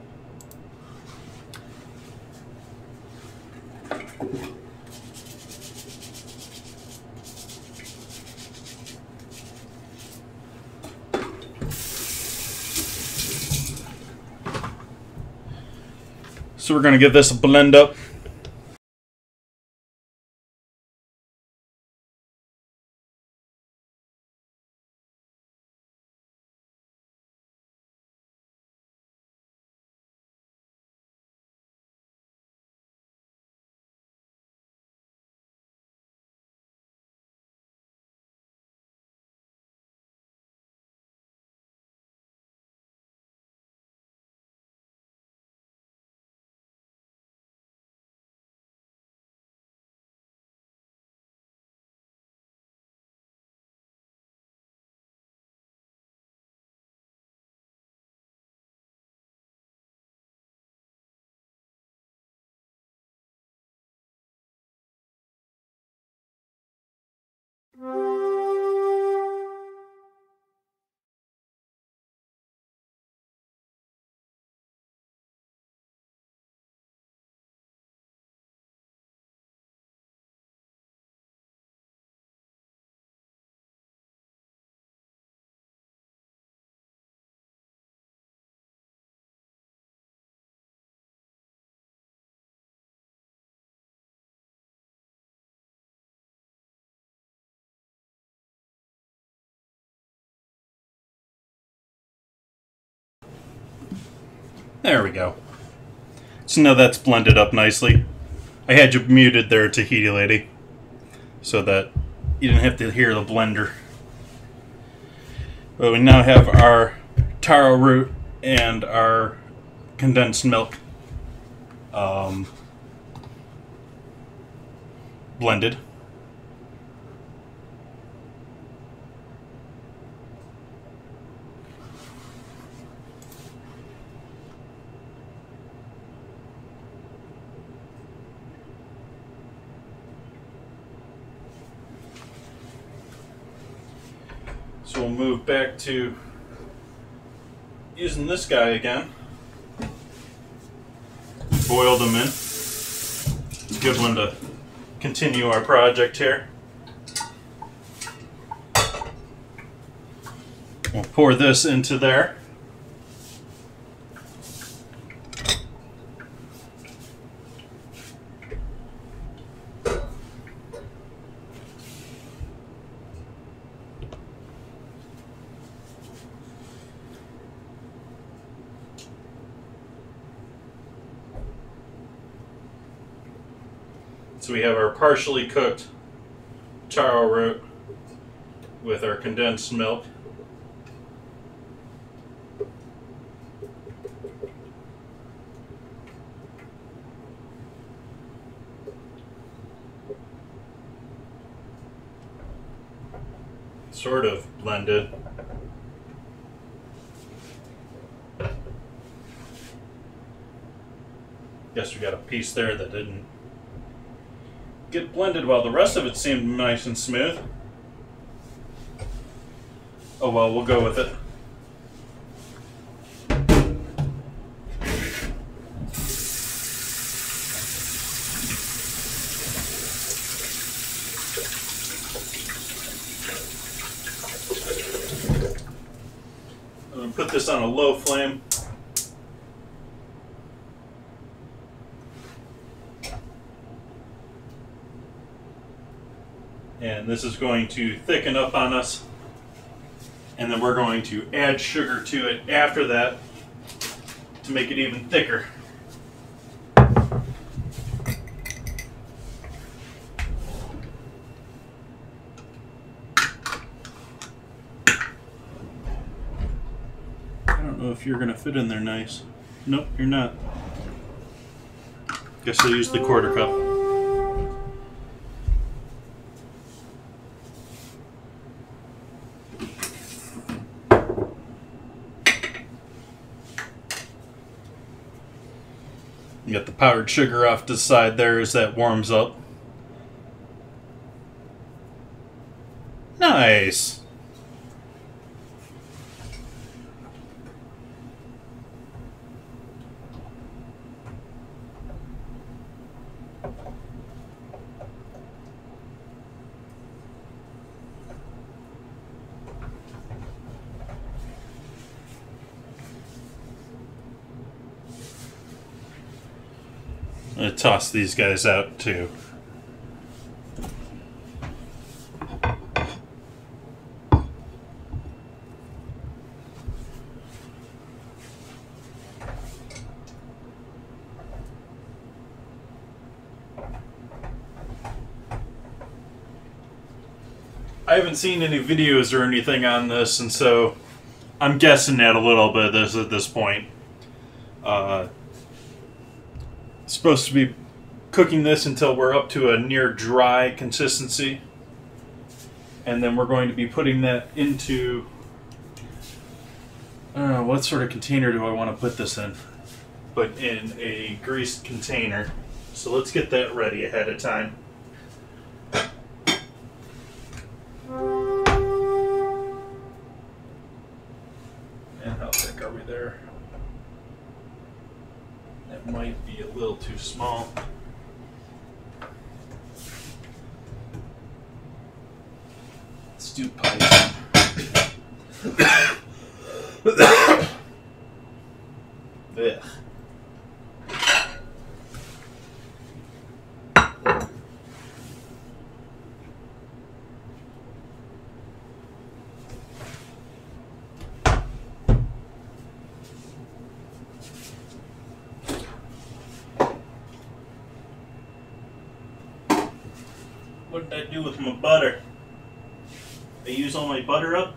So we're going to give this a blend up. There we go. So now that's blended up nicely. I had you muted there, Tahiti Lady, so that you didn't have to hear the blender. But we now have our taro root and our condensed milk um, blended. We'll move back to using this guy again. Boiled them in. Good one to continue our project here. We'll pour this into there. We have our partially cooked taro root with our condensed milk. Sort of blended. Guess we got a piece there that didn't get blended well. The rest of it seemed nice and smooth. Oh well, we'll go with it. I'm to put this on a low flame. And this is going to thicken up on us and then we're going to add sugar to it after that to make it even thicker. I don't know if you're going to fit in there nice. Nope, you're not. Guess I'll use the quarter cup. Powdered sugar off to the side there as that warms up. Nice. I'm gonna toss these guys out too. I haven't seen any videos or anything on this, and so I'm guessing at a little bit this at this point. Uh, supposed to be cooking this until we're up to a near dry consistency. And then we're going to be putting that into. What sort of container do I want to put this in? But in a greased container. So let's get that ready ahead of time. And how thick are we there? That might be a little too small. Let's do pipe. Ugh. what I do with my butter. I use all my butter up.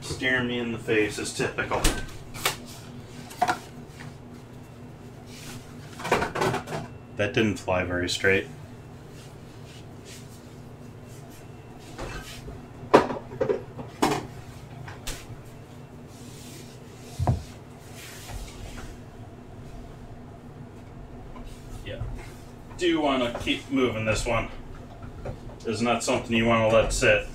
Staring me in the face is typical. That didn't fly very straight. Yeah. Do want to keep moving this one. It's not something you want to let sit.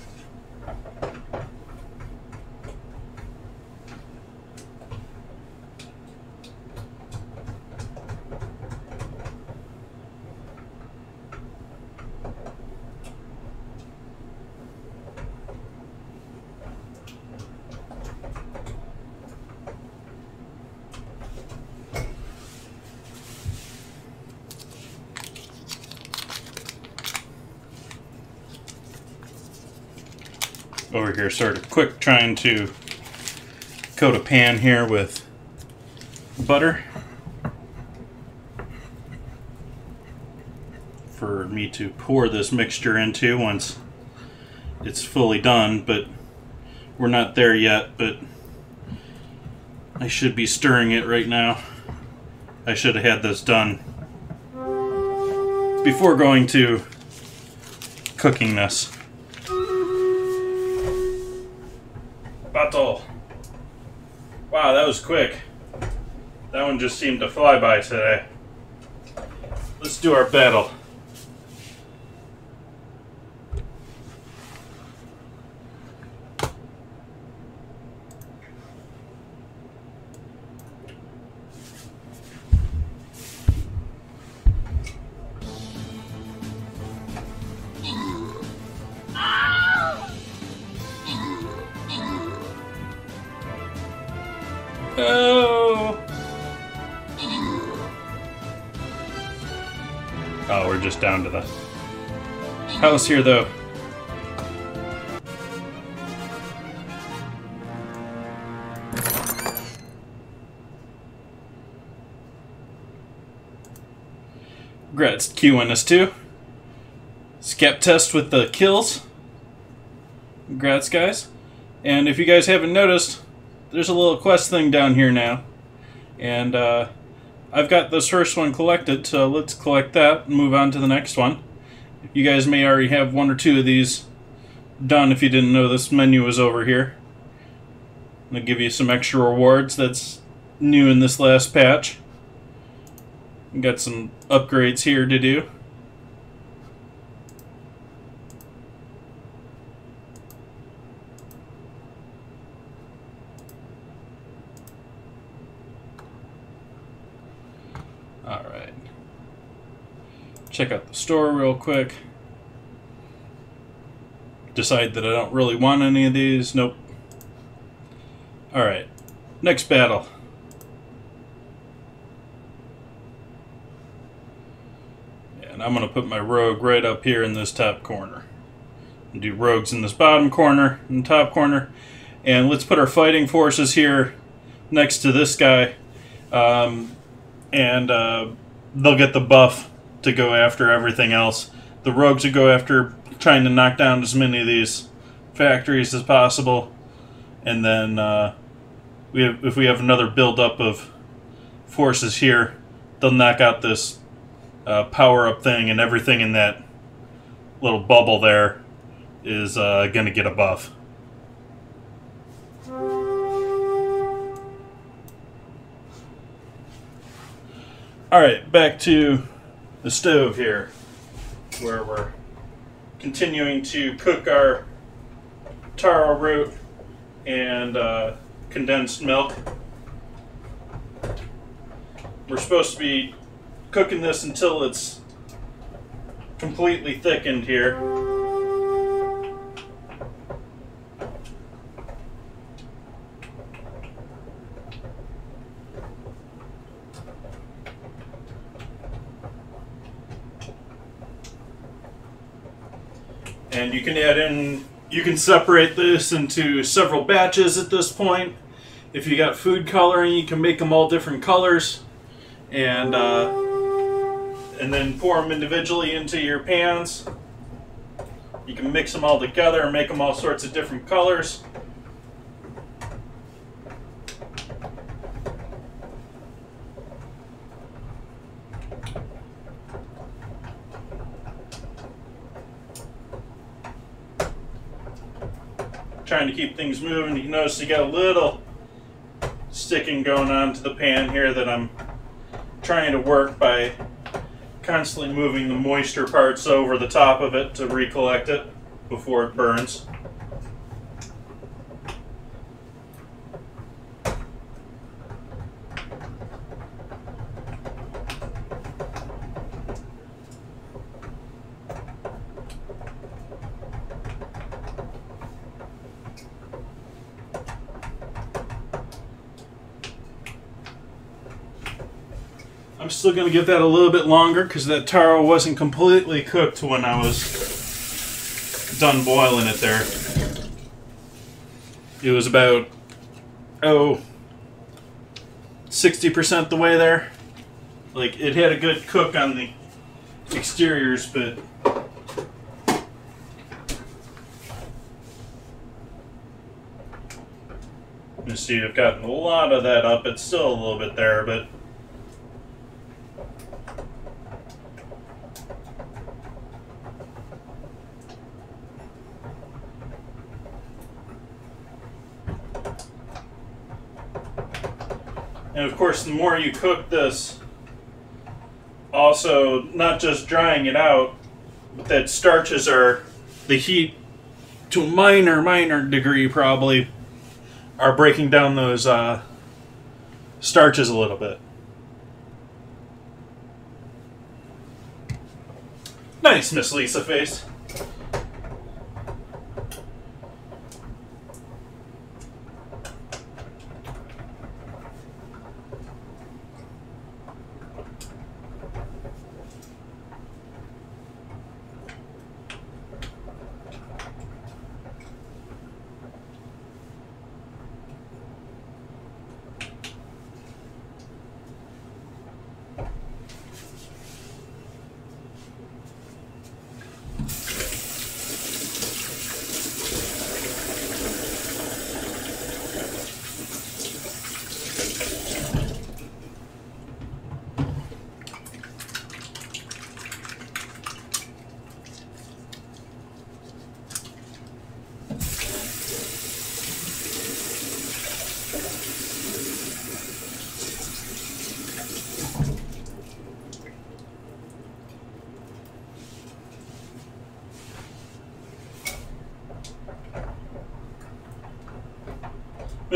Over here. Sort of quick trying to coat a pan here with butter for me to pour this mixture into once it's fully done but we're not there yet but I should be stirring it right now. I should have had this done before going to cooking this just seemed to fly by today. Let's do our battle. Down to the house here, though. Congrats, Q us too. Skep test with the kills. Congrats, guys. And if you guys haven't noticed, there's a little quest thing down here now. And uh, I've got this first one collected, so let's collect that and move on to the next one. You guys may already have one or two of these done if you didn't know this menu was over here. I'll give you some extra rewards that's new in this last patch. Got some upgrades here to do. Alright. Check out the store real quick. Decide that I don't really want any of these. Nope. Alright. Next battle. And I'm going to put my rogue right up here in this top corner. Do rogues in this bottom corner, and top corner. And let's put our fighting forces here next to this guy. Um, and uh, they'll get the buff to go after everything else. The rogues will go after trying to knock down as many of these factories as possible, and then uh, we have, if we have another buildup of forces here, they'll knock out this uh, power up thing, and everything in that little bubble there is uh, going to get a buff. Alright, back to the stove here, where we're continuing to cook our taro root and uh, condensed milk. We're supposed to be cooking this until it's completely thickened here. And you can add in, you can separate this into several batches at this point. If you got food coloring, you can make them all different colors. and uh, and then pour them individually into your pans. You can mix them all together and make them all sorts of different colors. Trying to keep things moving. You notice you got a little sticking going on to the pan here that I'm trying to work by constantly moving the moisture parts over the top of it to recollect it before it burns. Still going to give that a little bit longer because that taro wasn't completely cooked when I was done boiling it there. It was about, oh, 60% the way there. Like, it had a good cook on the exteriors, but you see, I've gotten a lot of that up. It's still a little bit there, but And of course, the more you cook this, also not just drying it out, but that starches are the heat to a minor, minor degree probably are breaking down those uh, starches a little bit. Nice, Miss Lisa face.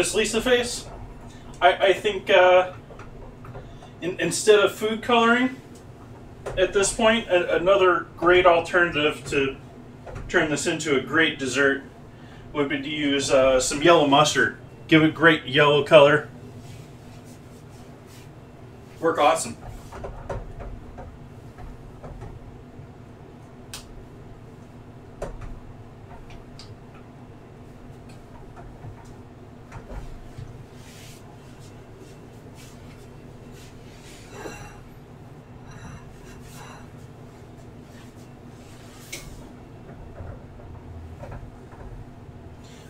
Miss Lisa Face, I, I think uh, in, instead of food coloring, at this point, a, another great alternative to turn this into a great dessert would be to use uh, some yellow mustard. Give it a great yellow color. Work awesome.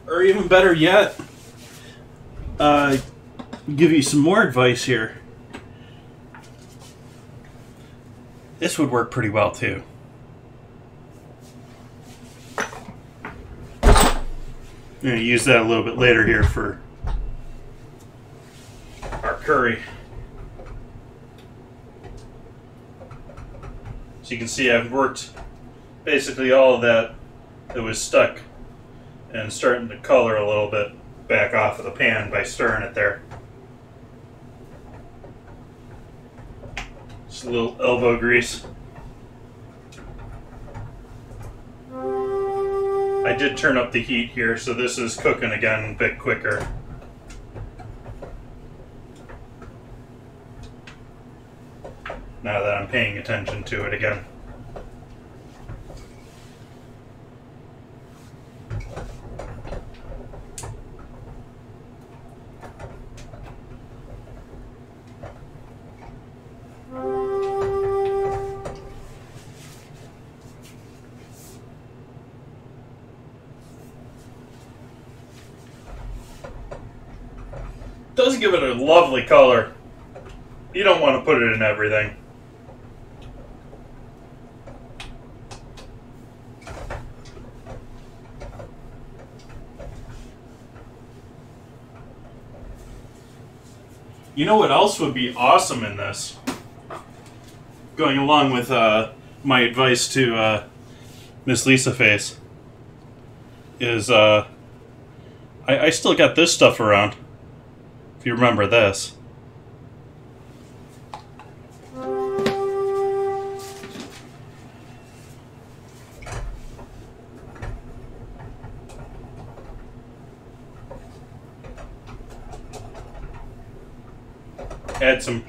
Or better yet, uh, give you some more advice here. This would work pretty well too. I'm going to use that a little bit later here for our curry. So you can see I've worked basically all of that that was stuck and starting to color a little bit back off of the pan by stirring it there. Just a little elbow grease. I did turn up the heat here, so this is cooking again a bit quicker. Now that I'm paying attention to it again. Color. You don't want to put it in everything. You know what else would be awesome in this? Going along with uh, my advice to uh, Miss Lisa Face is uh, I, I still got this stuff around. If you remember this.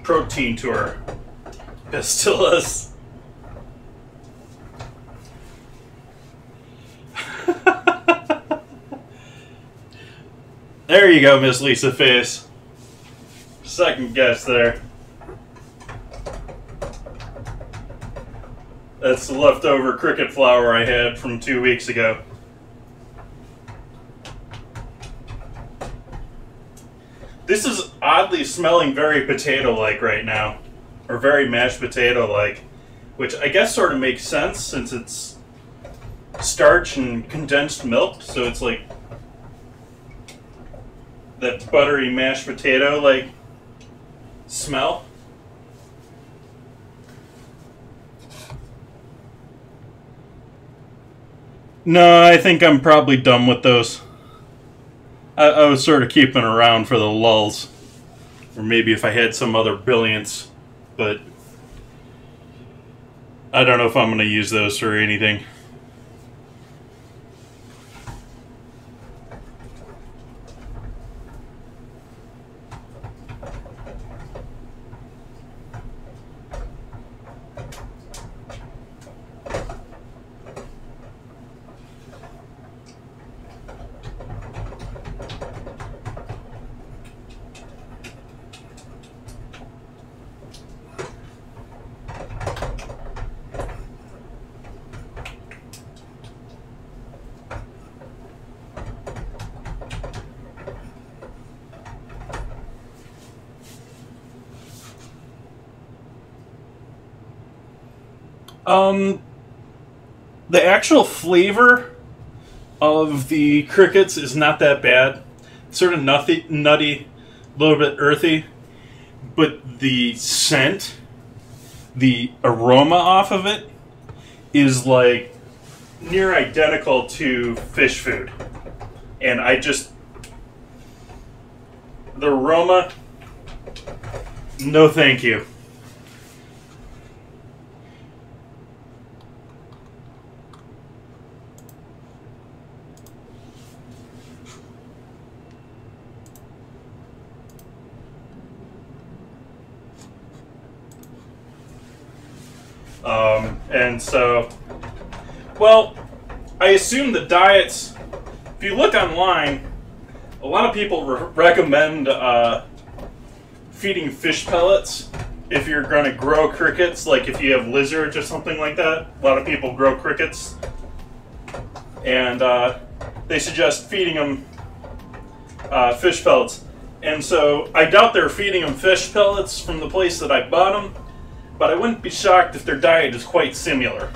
Protein to our pastillas. there you go, Miss Lisa Face. Second guess there. That's the leftover cricket flour I had from two weeks ago. This is oddly smelling very potato-like right now. Or very mashed potato-like. Which I guess sort of makes sense since it's starch and condensed milk, so it's like that buttery mashed potato like smell. No, I think I'm probably done with those. I, I was sort of keeping around for the lulls. Or maybe if I had some other brilliance. But I don't know if I'm going to use those for anything. Um, the actual flavor of the crickets is not that bad. It's sort of nutty, nutty, a little bit earthy, but the scent, the aroma off of it, is like near identical to fish food, and I just the aroma. No, thank you. Um, and so, well, I assume the diets, if you look online, a lot of people re recommend uh, feeding fish pellets if you're going to grow crickets, like if you have lizards or something like that. A lot of people grow crickets. And uh, they suggest feeding them uh, fish pellets. And so I doubt they're feeding them fish pellets from the place that I bought them but I wouldn't be shocked if their diet is quite similar.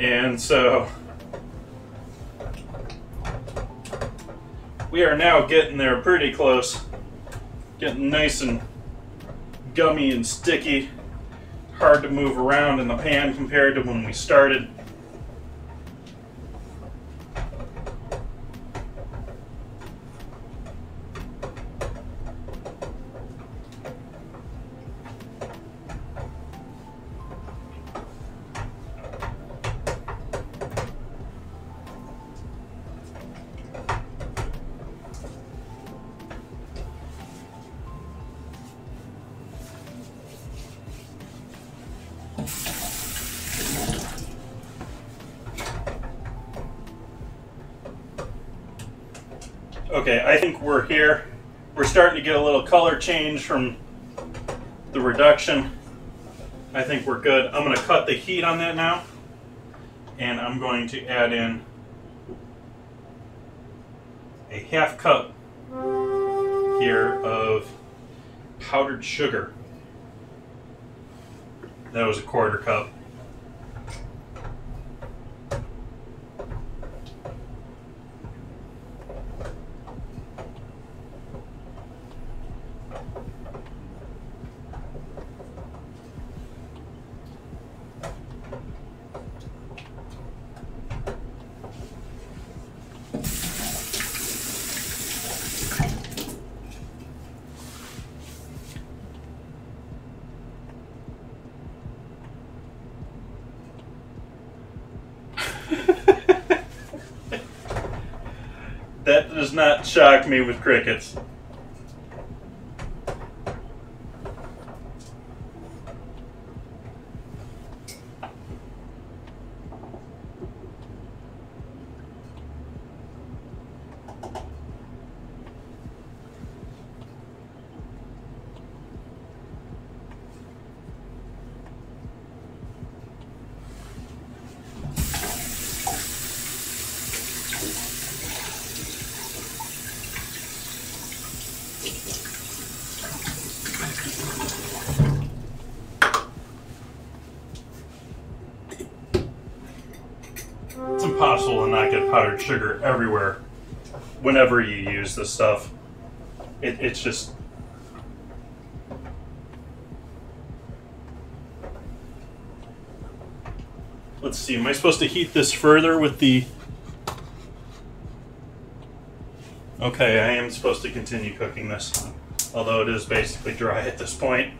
And so we are now getting there pretty close. Getting nice and gummy and sticky. Hard to move around in the pan compared to when we started. Change from the reduction. I think we're good. I'm going to cut the heat on that now. And I'm going to add in a half cup here of powdered sugar. That was a quarter cup. that does not shock me with crickets. It's impossible to not get powdered sugar everywhere whenever you use this stuff. It, it's just. Let's see, am I supposed to heat this further with the. Okay, I am supposed to continue cooking this, although it is basically dry at this point.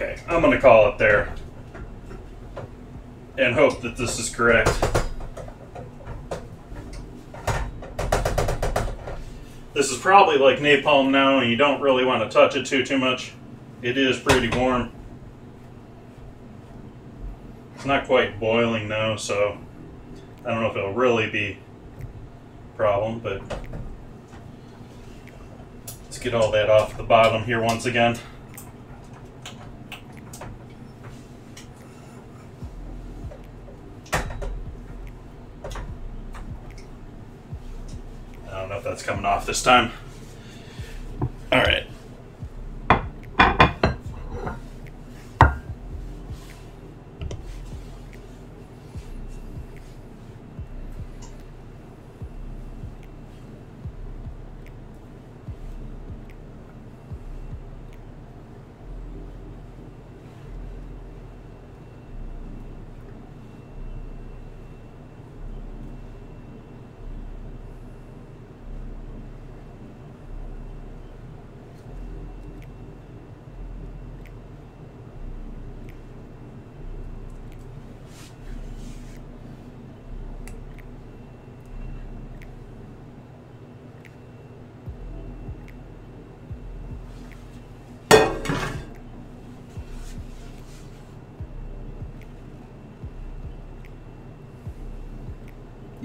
Okay, I'm gonna call it there. And hope that this is correct. This is probably like napalm now, and you don't really want to touch it too too much. It is pretty warm. It's not quite boiling now, so I don't know if it'll really be a problem, but let's get all that off the bottom here once again. I don't know if that's coming off this time.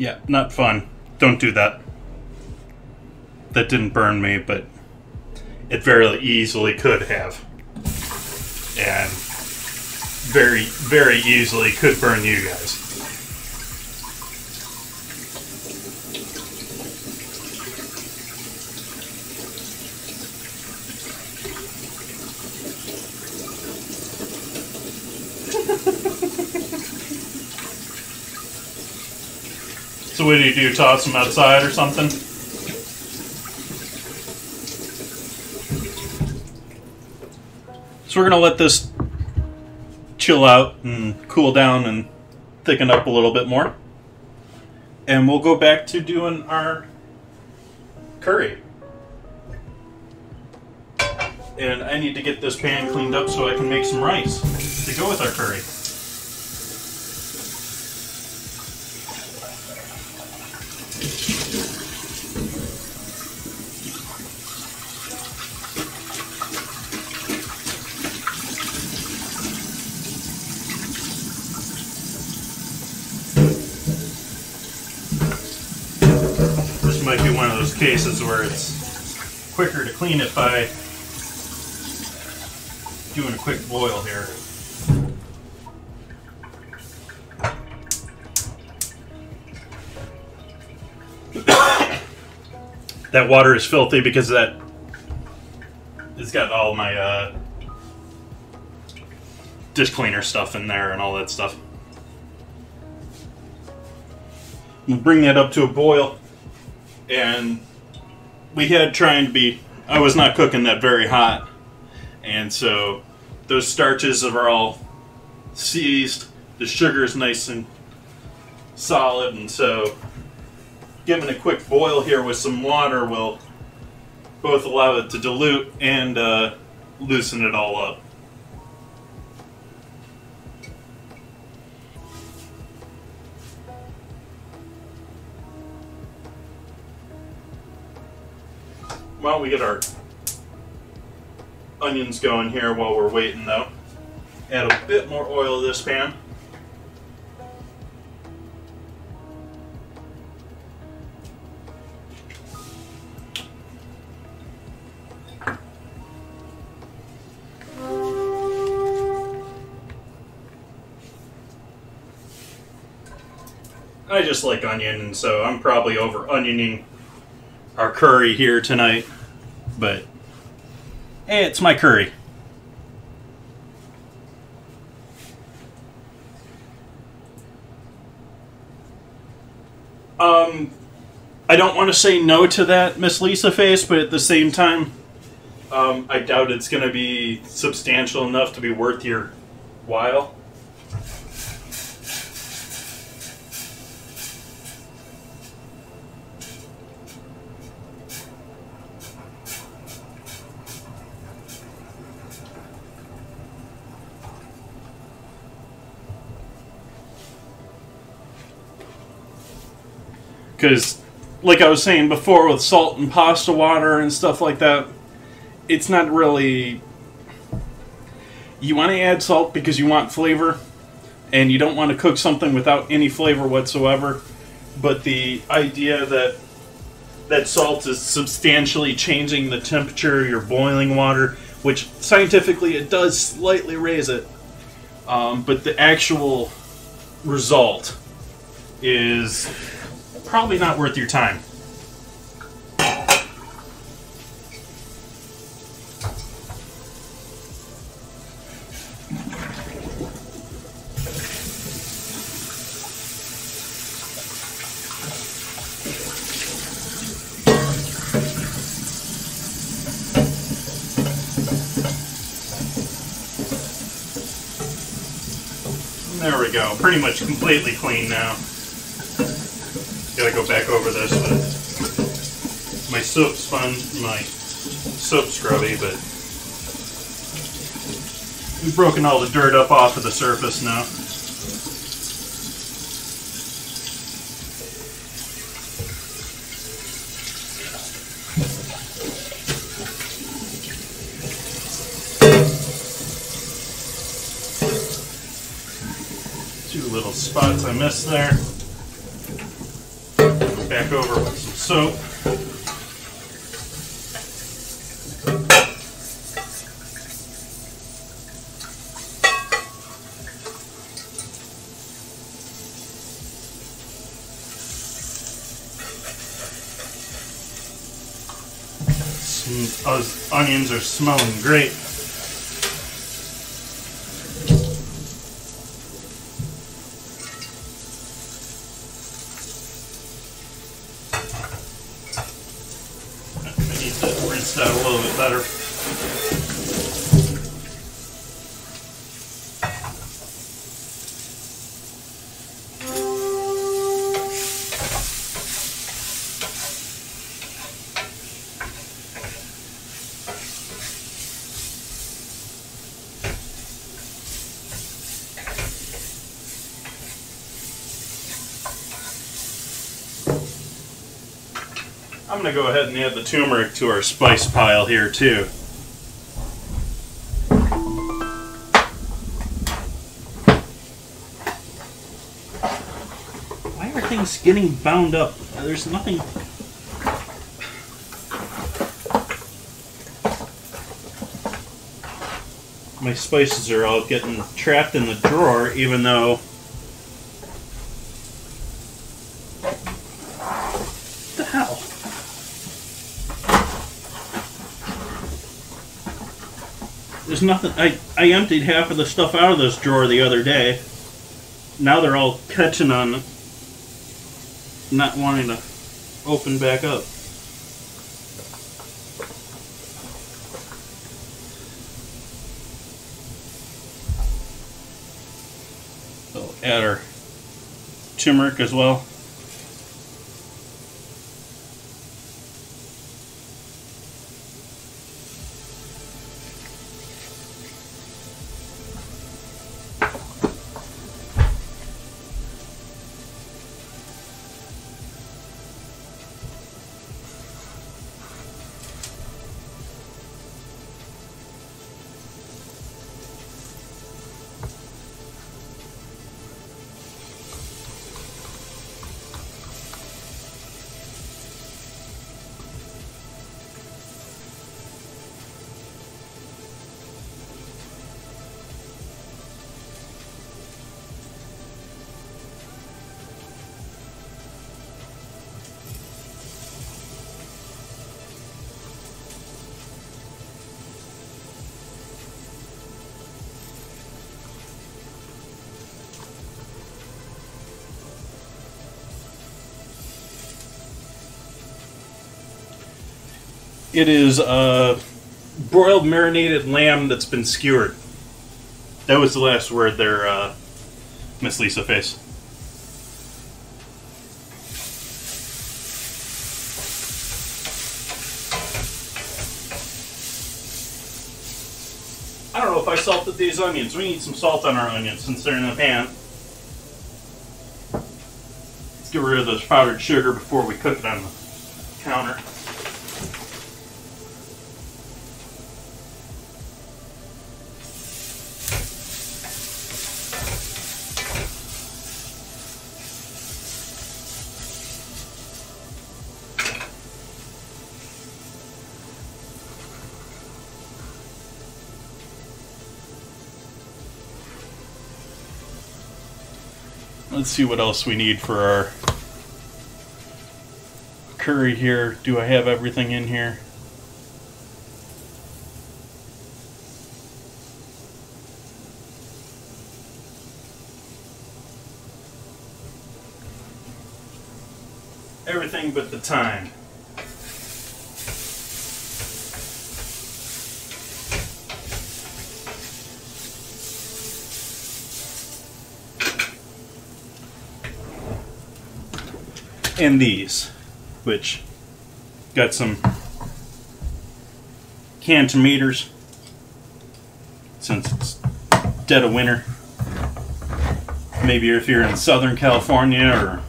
Yeah, not fun. Don't do that. That didn't burn me, but it very easily could have. And very, very easily could burn you guys. So what do you do? Toss them outside or something? So we're gonna let this chill out and cool down and thicken up a little bit more. And we'll go back to doing our curry. And I need to get this pan cleaned up so I can make some rice to go with our curry. Where it's quicker to clean it by doing a quick boil here. that water is filthy because that it's got all my uh, dish cleaner stuff in there and all that stuff. We'll bring that up to a boil, and we had trying to be. I was not cooking that very hot, and so those starches are all seized. The sugar is nice and solid, and so giving a quick boil here with some water will both allow it to dilute and uh, loosen it all up. Why don't we get our onions going here while we're waiting though. Add a bit more oil to this pan. I just like onion, and so I'm probably over onioning our curry here tonight. It's my curry. Um, I don't want to say no to that, Miss Lisa Face, but at the same time, um, I doubt it's going to be substantial enough to be worth your while. Because like i was saying before with salt and pasta water and stuff like that it's not really you want to add salt because you want flavor and you don't want to cook something without any flavor whatsoever but the idea that that salt is substantially changing the temperature of your boiling water which scientifically it does slightly raise it um, but the actual result is probably not worth your time. There we go. Pretty much completely clean now. Gotta go back over this my soap sponge, my soap scrubby, but we've broken all the dirt up off of the surface now. Two little spots I missed there. Back over with some those onions are smelling great. I need to rinse that a little bit better. I'm going go ahead and add the turmeric to our spice pile here too. Why are things getting bound up? There's nothing... My spices are all getting trapped in the drawer even though the hell? There's nothing. I, I emptied half of the stuff out of this drawer the other day. Now they're all catching on not wanting to open back up. So add our turmeric as well. It is a broiled marinated lamb that's been skewered. That was the last word there, uh, Miss Lisa Face. I don't know if I salted these onions. We need some salt on our onions since they're in the pan. Let's get rid of this powdered sugar before we cook it on the counter. Let's see what else we need for our curry here. Do I have everything in here? Everything but the thyme. And these, which got some canned tomatoes since it's dead of winter. Maybe if you're in Southern California or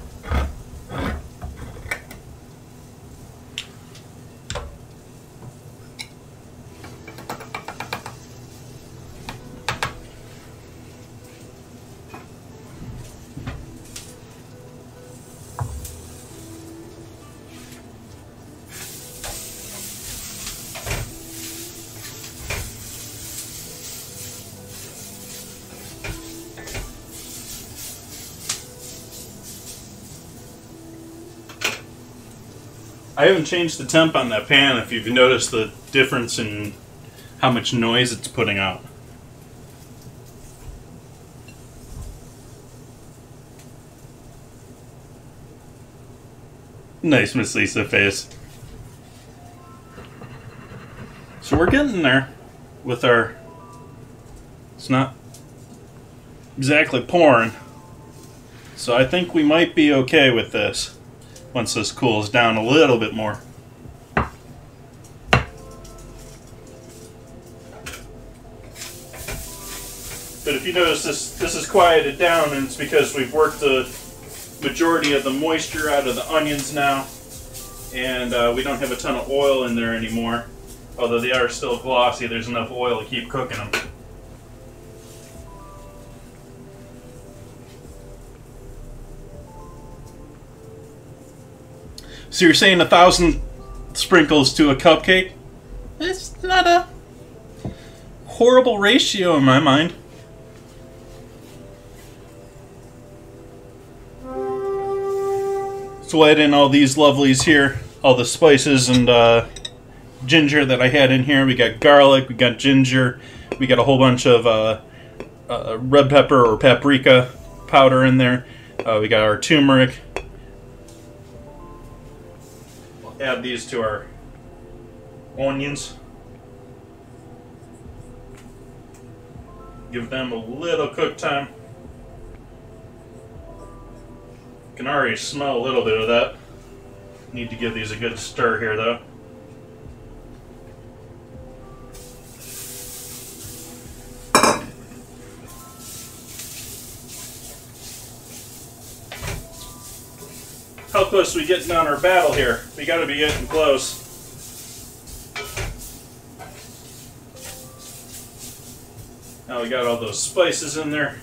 haven't changed the temp on that pan if you've noticed the difference in how much noise it's putting out. Nice Miss Lisa face. So we're getting there with our it's not exactly pouring. So I think we might be okay with this once this cools down a little bit more. But if you notice this, this is quieted down and it's because we've worked the majority of the moisture out of the onions now. and uh, we don't have a ton of oil in there anymore. Although they are still glossy, there's enough oil to keep cooking them. So you're saying a thousand sprinkles to a cupcake? It's not a horrible ratio in my mind. So add in all these lovelies here, all the spices and uh, ginger that I had in here. We got garlic, we got ginger, we got a whole bunch of uh, uh, red pepper or paprika powder in there. Uh, we got our turmeric. Add these to our onions. Give them a little cook time. Can already smell a little bit of that. Need to give these a good stir here though. How close are we getting on our battle here? We gotta be getting close. Now we got all those spices in there.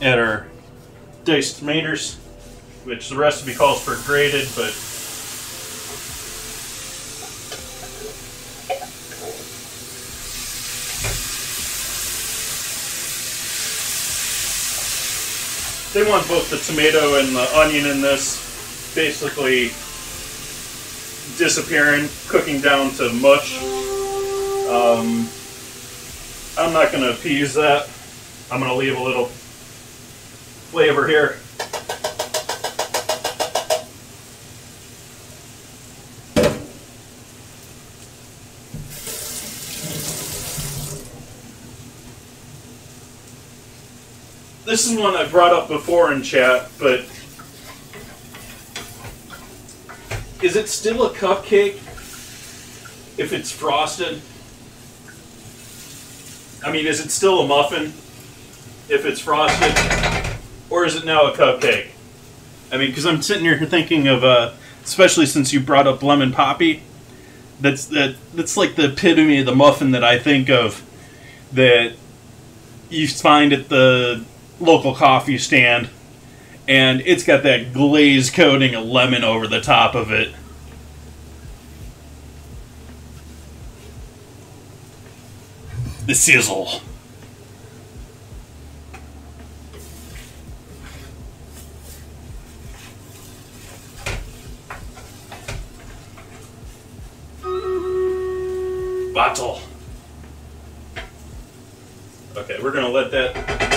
Add our diced tomatoes, which the recipe calls for grated, but they want both the tomato and the onion in this basically disappearing, cooking down to mush. Um, I'm not going to appease that. I'm going to leave a little flavor here. This is one I brought up before in chat, but is it still a cupcake if it's frosted? I mean, is it still a muffin if it's frosted? Or is it now a cupcake? I mean, because I'm sitting here thinking of, uh, especially since you brought up lemon poppy, that's that that's like the epitome of the muffin that I think of that you find at the local coffee stand and it's got that glaze coating of lemon over the top of it. The sizzle. Bottle. Okay, we're gonna let that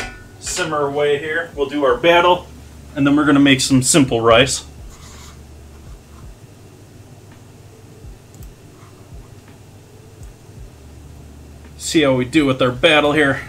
simmer away here. We'll do our battle, and then we're gonna make some simple rice. See how we do with our battle here.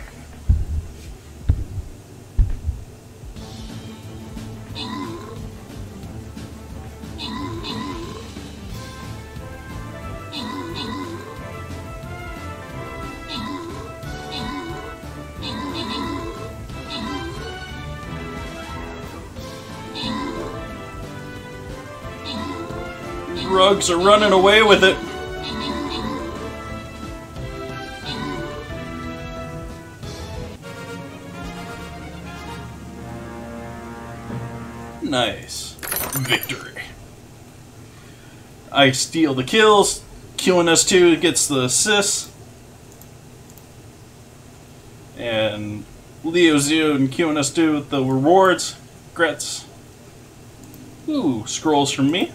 Rugs are running away with it. Nice. Victory. I steal the kills. QNS2 gets the assists. And Leo Zio and QNS2 with the rewards. Grets. Ooh, scrolls from me.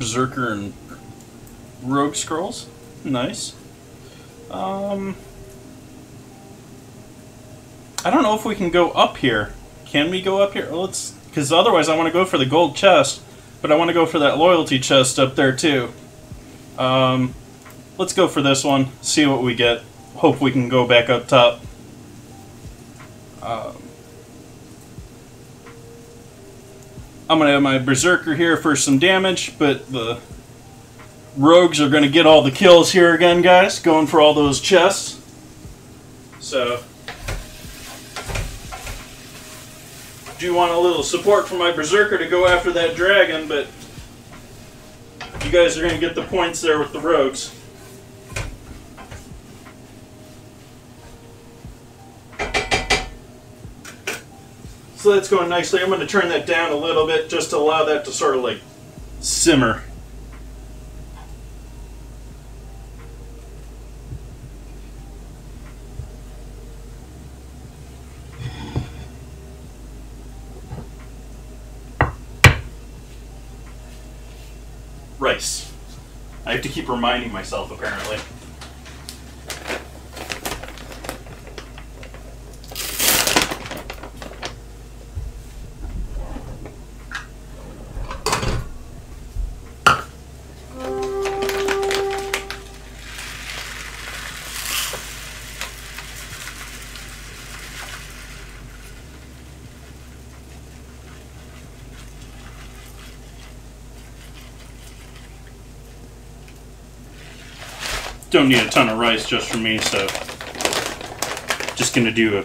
Berserker and Rogue Scrolls. Nice. Um, I don't know if we can go up here. Can we go up here? Let's, because otherwise I want to go for the gold chest, but I want to go for that loyalty chest up there too. Um, let's go for this one. See what we get. Hope we can go back up top. Um, I'm going to have my Berserker here for some damage, but the Rogues are going to get all the kills here again, guys. Going for all those chests. So, do you want a little support from my berserker to go after that dragon, but you guys are going to get the points there with the rogues. So that's going nicely. I'm going to turn that down a little bit just to allow that to sort of like simmer. Rice. I have to keep reminding myself, apparently. Don't need a ton of rice just for me, so just gonna do a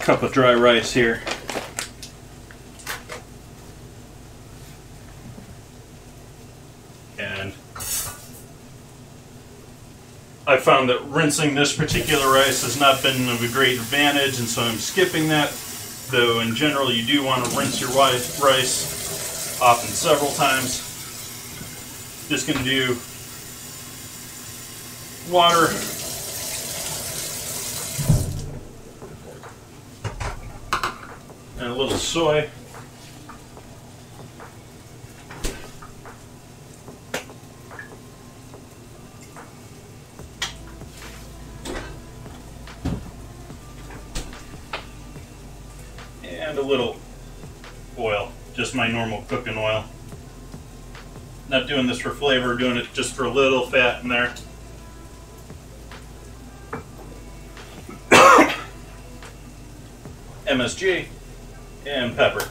cup of dry rice here. And I found that rinsing this particular rice has not been of a great advantage, and so I'm skipping that. Though in general, you do want to rinse your rice often several times. Just gonna do water. And a little soy. And a little oil, just my normal cooking oil. Not doing this for flavor, doing it just for a little fat in there. MSG, and pepper.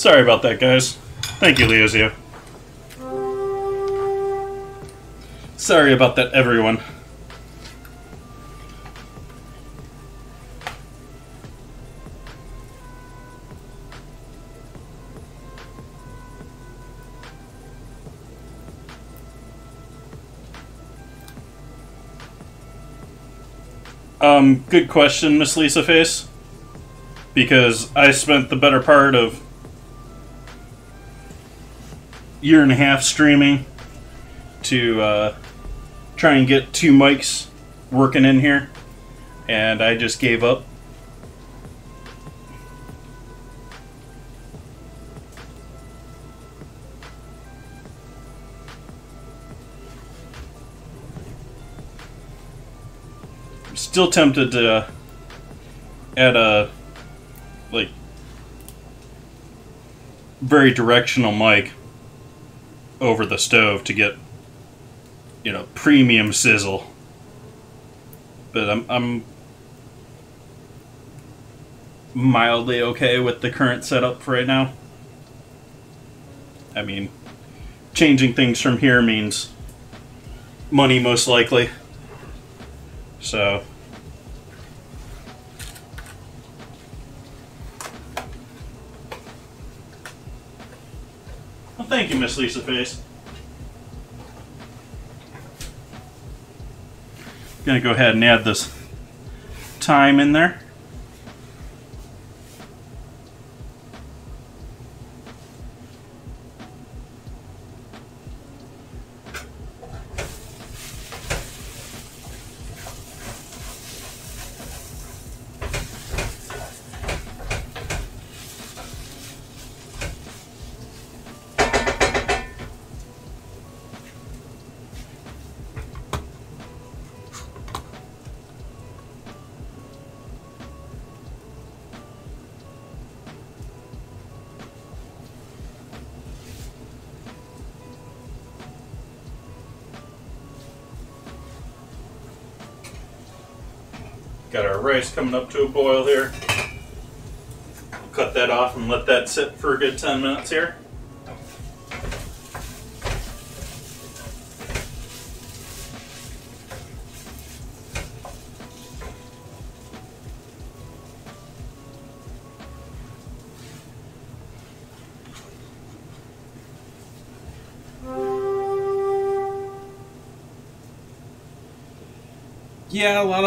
Sorry about that, guys. Thank you, Leozio. Sorry about that, everyone. Um, good question, Miss Lisa Face. Because I spent the better part of year and a half streaming to uh, try and get two mics working in here, and I just gave up. I'm still tempted to add a like very directional mic over the stove to get you know premium sizzle. But I'm, I'm mildly okay with the current setup for right now. I mean changing things from here means money most likely. So thank you, Miss Lisa Face. Gonna go ahead and add this thyme in there. Coming up to a boil here. Cut that off and let that sit for a good 10 minutes here.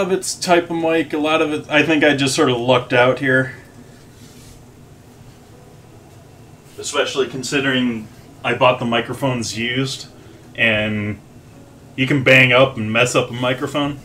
Of it's type of mic. A lot of it, I think I just sort of lucked out here. Especially considering I bought the microphones used, and you can bang up and mess up a microphone.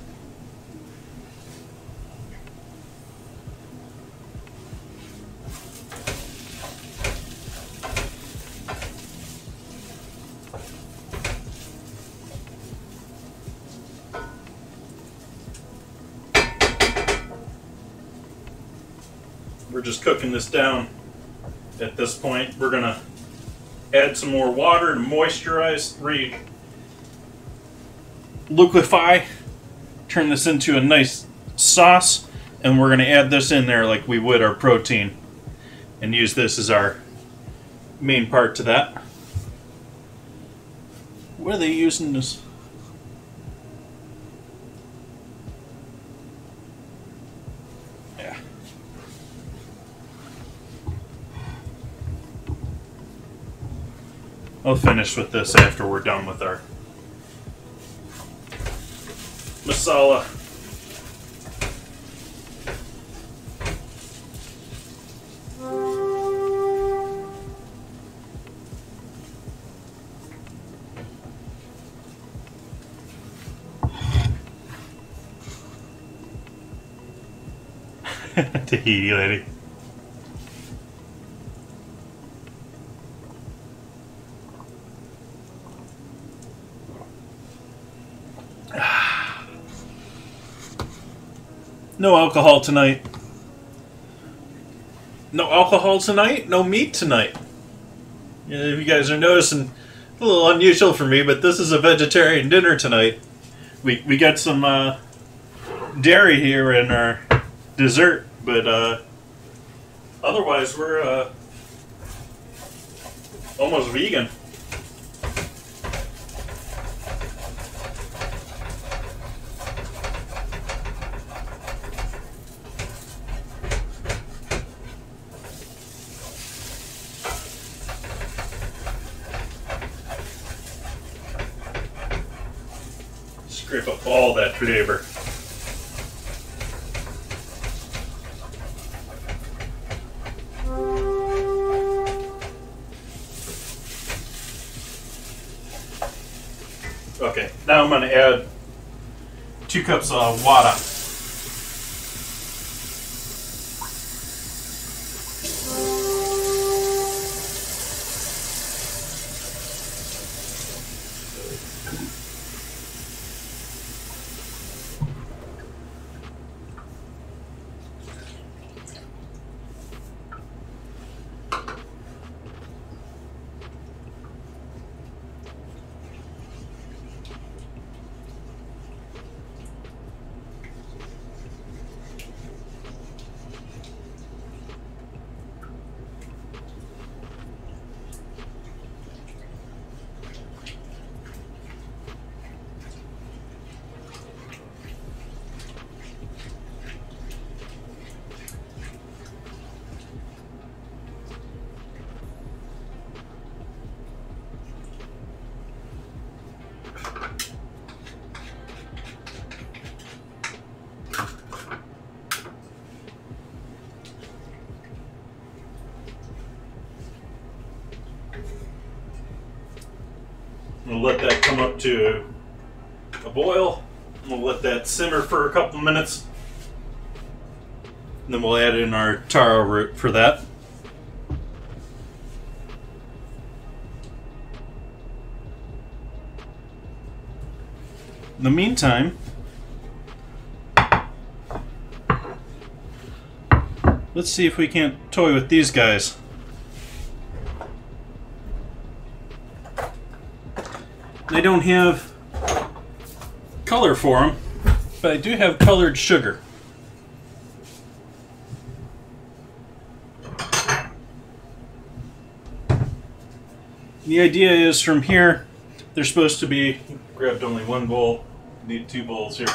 We're just cooking this down at this point. We're going to add some more water to moisturize, re liquefy, turn this into a nice sauce, and we're going to add this in there like we would our protein and use this as our main part to that. What are they using this? I'll finish with this after we're done with our masala. Tahiti lady. No alcohol tonight. No alcohol tonight. No meat tonight. If you guys are noticing, a little unusual for me, but this is a vegetarian dinner tonight. We we got some uh, dairy here in our dessert, but uh, otherwise we're uh, almost vegan. Scrape up all that flavor. Okay, now I'm going to add two cups of water. We'll let to a boil. We'll let that simmer for a couple minutes. And then we'll add in our taro root for that. In the meantime, let's see if we can't toy with these guys. don't have color for them, but I do have colored sugar. The idea is from here, they're supposed to be, grabbed only one bowl, need two bowls here.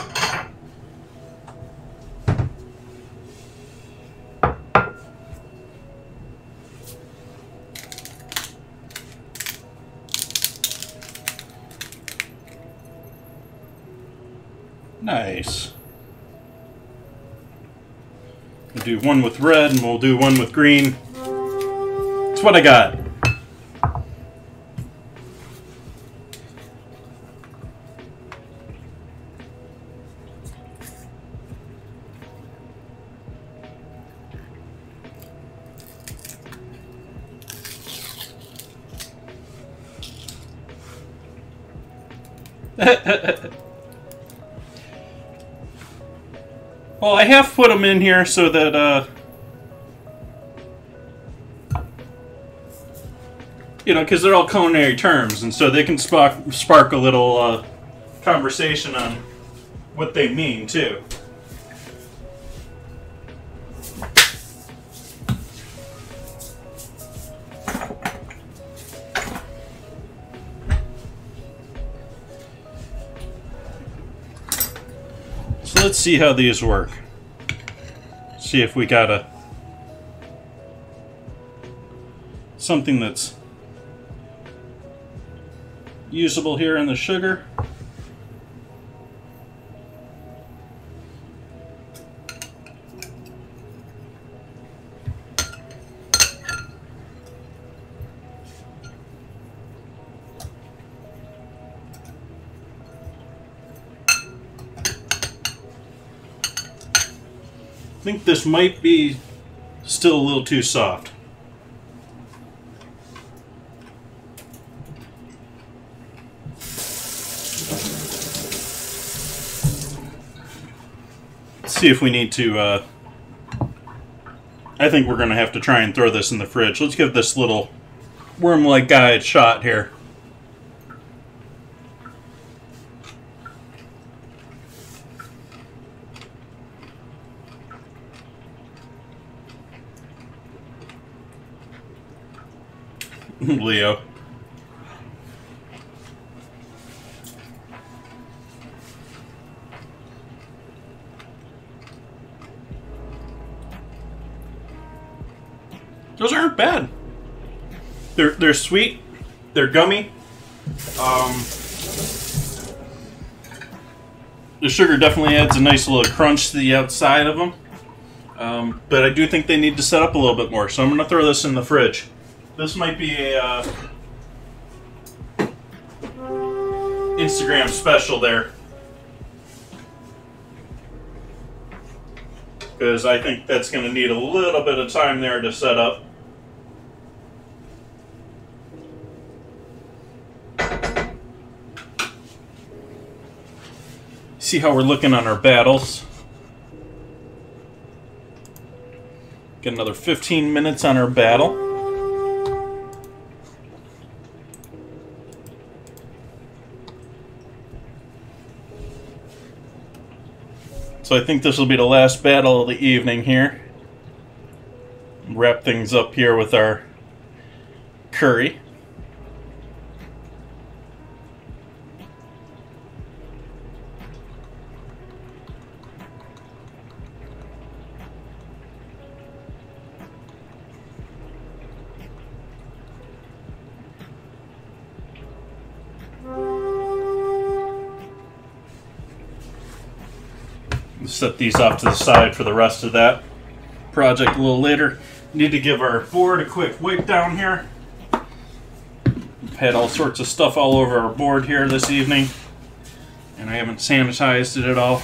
One with red and we'll do one with green. That's what I got. well, I have put them in here so that, uh, you know, because they're all culinary terms, and so they can spark, spark a little uh, conversation on what they mean, too. See how these work. See if we got a something that's usable here in the sugar. This might be still a little too soft. Let's see if we need to, uh, I think we're going to have to try and throw this in the fridge. Let's give this little worm-like guy a shot here. They're sweet. They're gummy. Um, the sugar definitely adds a nice little crunch to the outside of them. Um, but I do think they need to set up a little bit more, so I'm going to throw this in the fridge. This might be a uh, Instagram special there. Because I think that's going to need a little bit of time there to set up. See how we're looking on our battles. Get another 15 minutes on our battle. So I think this will be the last battle of the evening here. Wrap things up here with our curry. Set these off to the side for the rest of that project a little later. Need to give our board a quick wipe down here. We've had all sorts of stuff all over our board here this evening, and I haven't sanitized it at all.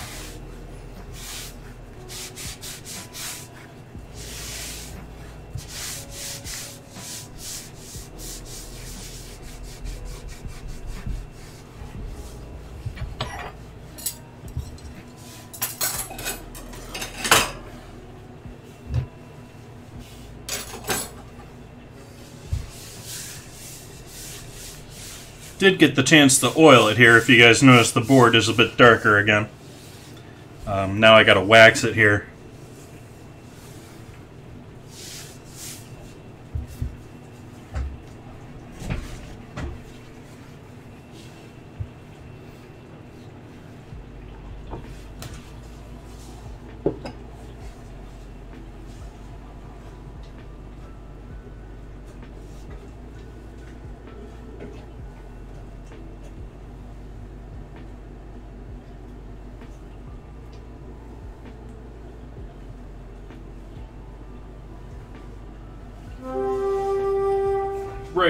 Did get the chance to oil it here. If you guys notice, the board is a bit darker again. Um, now I got to wax it here.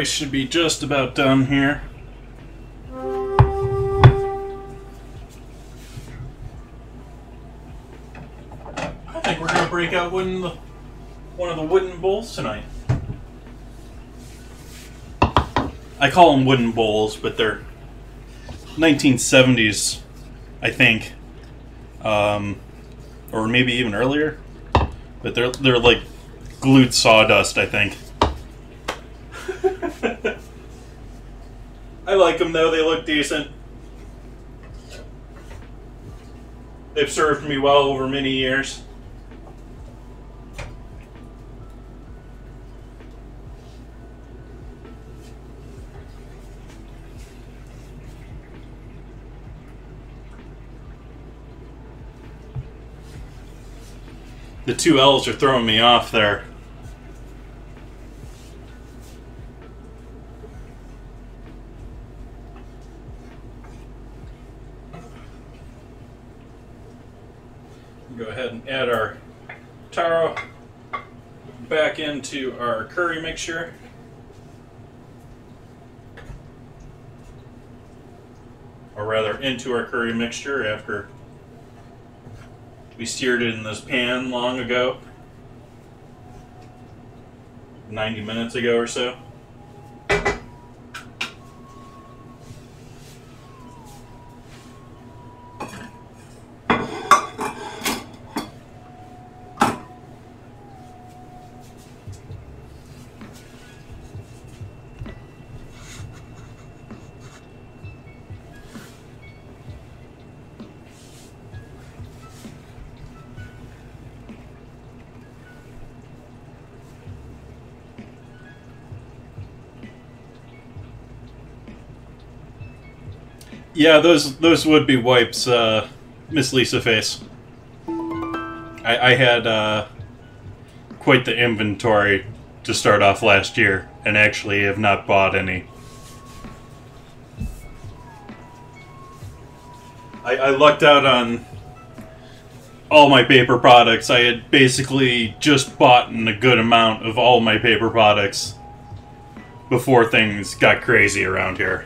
Should be just about done here. I think we're gonna break out one of the wooden bowls tonight. I call them wooden bowls, but they're 1970s, I think, um, or maybe even earlier. But they're they're like glued sawdust, I think. I like them though; they look decent. They've served me well over many years. The two L's are throwing me off there. Go ahead and add our taro back into our curry mixture. Or rather, into our curry mixture after we seared it in this pan long ago. 90 minutes ago or so. Yeah, those those would be wipes, uh, Miss Lisa Face. I, I had uh, quite the inventory to start off last year, and actually have not bought any. I, I lucked out on all my paper products. I had basically just bought in a good amount of all my paper products before things got crazy around here.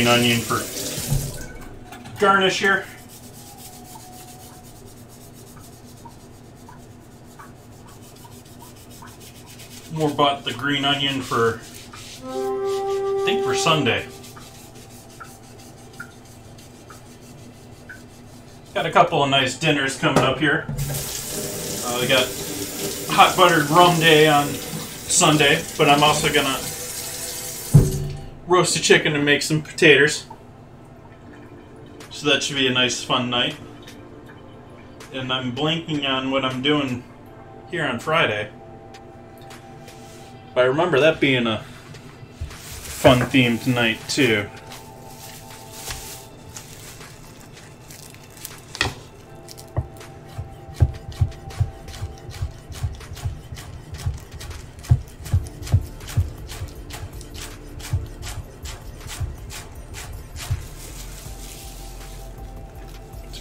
Green onion for garnish here. More bought the green onion for, I think for Sunday. Got a couple of nice dinners coming up here. Uh, we got hot buttered rum day on Sunday, but I'm also gonna roast a chicken and make some potatoes. So that should be a nice fun night. And I'm blanking on what I'm doing here on Friday. But I remember that being a fun theme tonight too.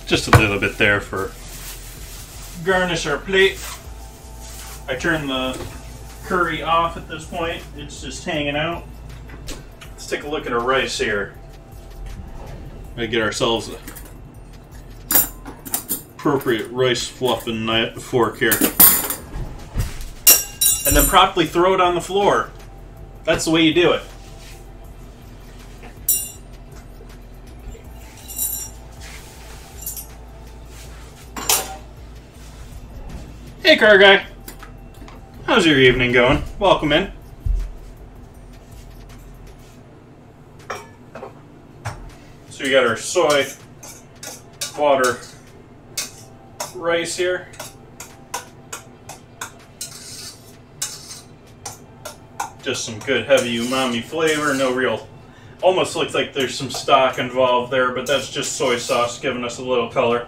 Just a little bit there for garnish our plate. I turn the curry off at this point. It's just hanging out. Let's take a look at our rice here. I get ourselves a appropriate rice fluffing knife, fork here. And then promptly throw it on the floor. That's the way you do it. Hey, car guy. How's your evening going? Welcome in. So we got our soy, water, rice here. Just some good heavy umami flavor, no real almost looks like there's some stock involved there, but that's just soy sauce giving us a little color.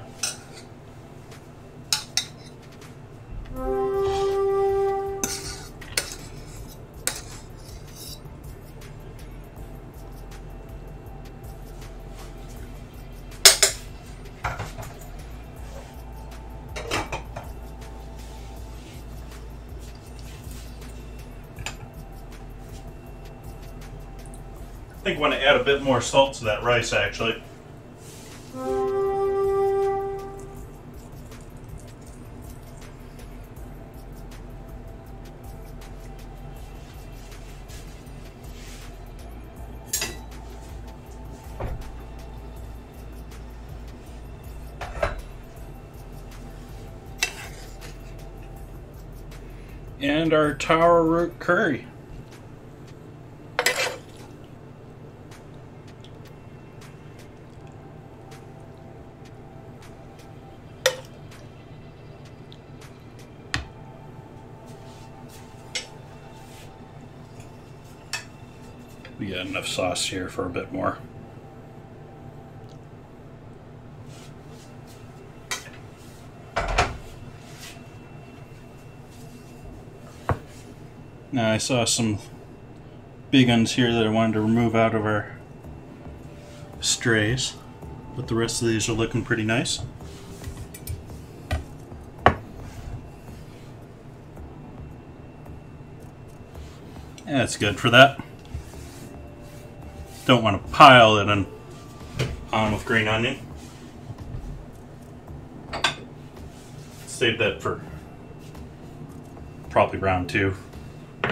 Want to add a bit more salt to that rice actually. And our taro root curry. We got enough sauce here for a bit more. Now I saw some big ones here that I wanted to remove out of our strays, but the rest of these are looking pretty nice. That's good for that. Don't want to pile it on, on with green onion. Save that for probably round two.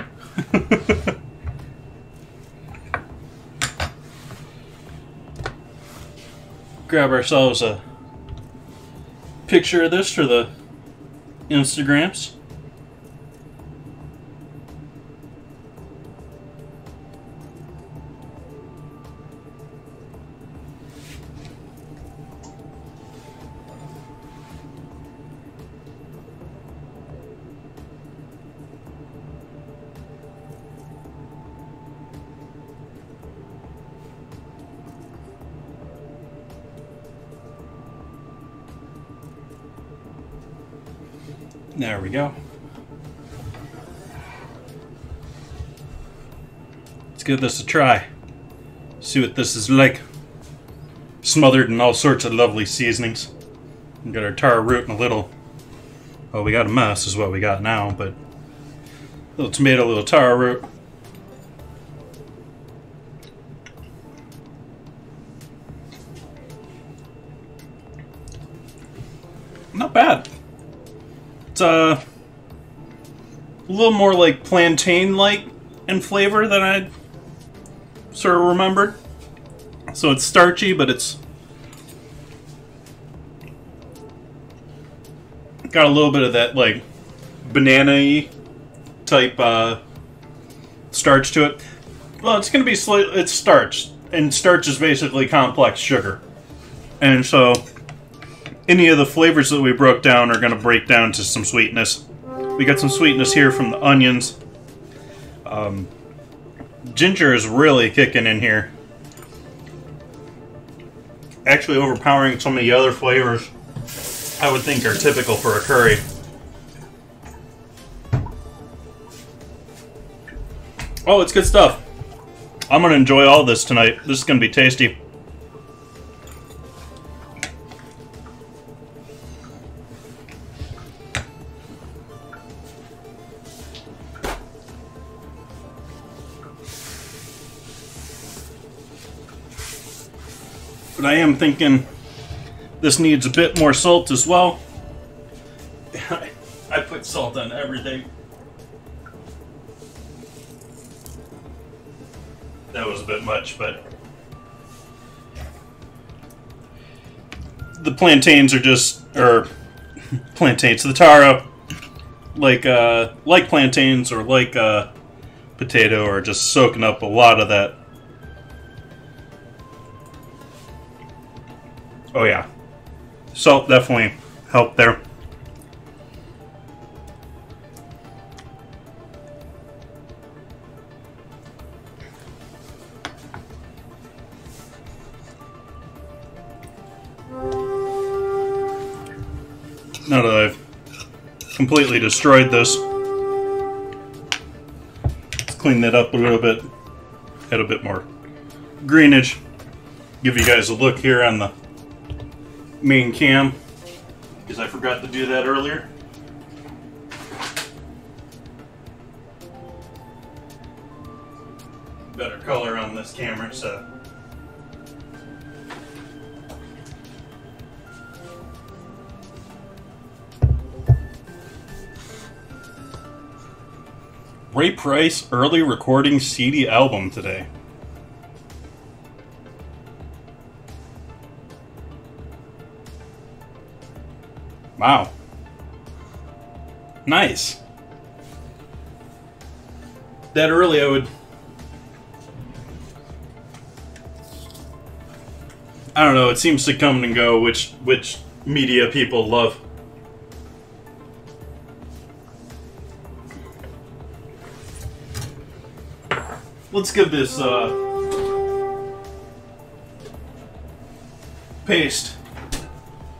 Grab ourselves a picture of this for the Instagrams. Give this a try. See what this is like. Smothered in all sorts of lovely seasonings. We got our taro root and a little. Well, we got a mess, is what we got now, but. Little tomato, a little taro root. Not bad. It's uh, a little more like plantain-like in flavor than I sort of remembered. So it's starchy, but it's got a little bit of that like banana-y type uh, starch to it. Well, it's going to be slightly it's starch, and starch is basically complex sugar, and so any of the flavors that we broke down are going to break down to some sweetness. We got some sweetness here from the onions. Um, ginger is really kicking in here. Actually overpowering some of the other flavors I would think are typical for a curry. Oh, it's good stuff. I'm going to enjoy all this tonight. This is going to be tasty. But I am thinking this needs a bit more salt as well. I put salt on everything. That was a bit much, but the plantains are just or plantains, the taro like uh like plantains or like uh potato are just soaking up a lot of that Oh yeah. Salt definitely helped there. Now that I've completely destroyed this, let's clean that up a little bit, add a bit more greenage. Give you guys a look here on the main cam. Because I forgot to do that earlier. Better color on this camera, so Ray Price early recording CD album today. Wow. Nice. That early I would I don't know, it seems to come and go which which media people love. let's give this uh, paste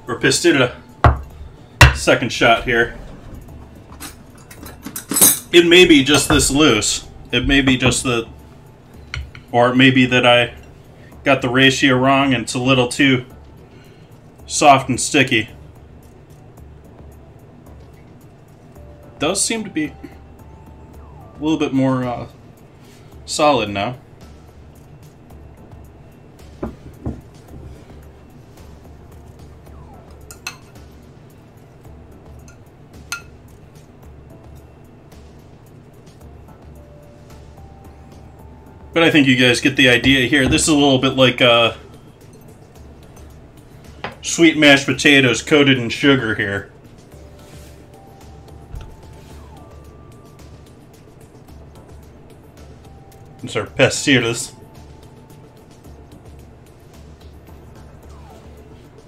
or pastilla second shot here. It may be just this loose. It may be just the, or it may be that I got the ratio wrong and it's a little too soft and sticky. Does seem to be a little bit more uh, solid now. But I think you guys get the idea here. This is a little bit like uh, sweet mashed potatoes coated in sugar here. It's our pastillas.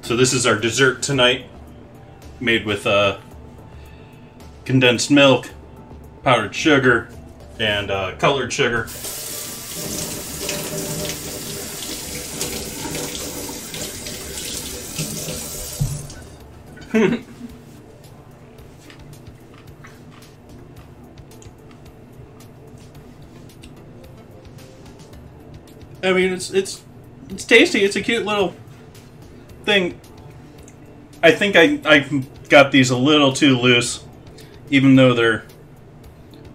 So this is our dessert tonight, made with uh, condensed milk, powdered sugar, and uh, colored sugar. I mean, it's it's it's tasty. It's a cute little thing. I think I I got these a little too loose, even though they're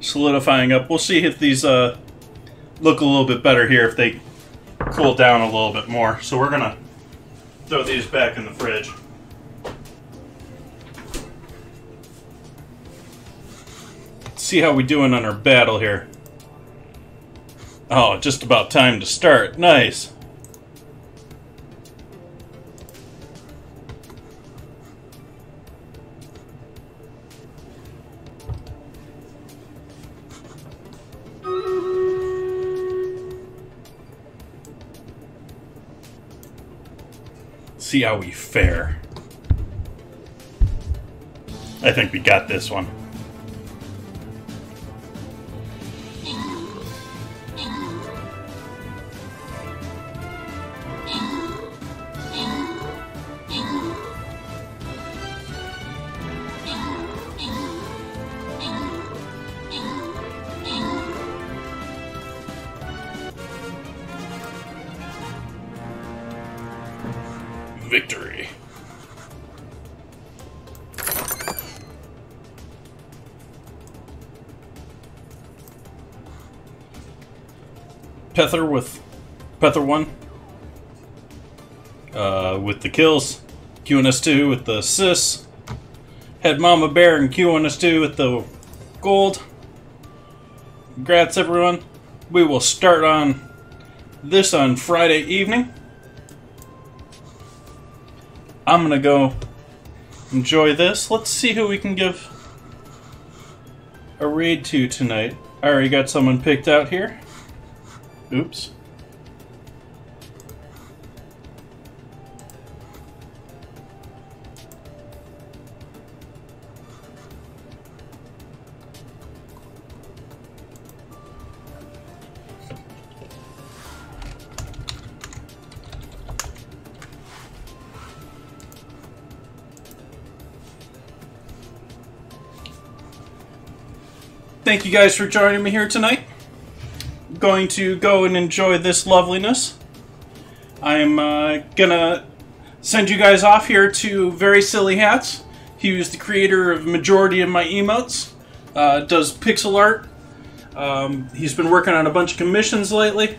solidifying up. We'll see if these uh, look a little bit better here if they cool down a little bit more. So we're gonna throw these back in the fridge. See how we're doing on our battle here. Oh, just about time to start. Nice. See how we fare. I think we got this one. Pether with Pether 1 uh, with the kills. QNS2 with the sis. had Mama Bear and QNS2 with the gold. Congrats, everyone. We will start on this on Friday evening. I'm gonna go enjoy this. Let's see who we can give a raid to tonight. I already got someone picked out here. Oops. Thank you guys for joining me here tonight. Going to go and enjoy this loveliness. I'm uh, gonna send you guys off here to Very Silly Hats. He was the creator of majority of my emotes. Uh, does pixel art. Um, he's been working on a bunch of commissions lately.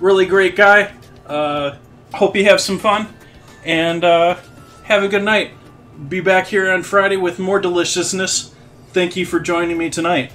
Really great guy. Uh, hope you have some fun and uh, have a good night. Be back here on Friday with more deliciousness. Thank you for joining me tonight.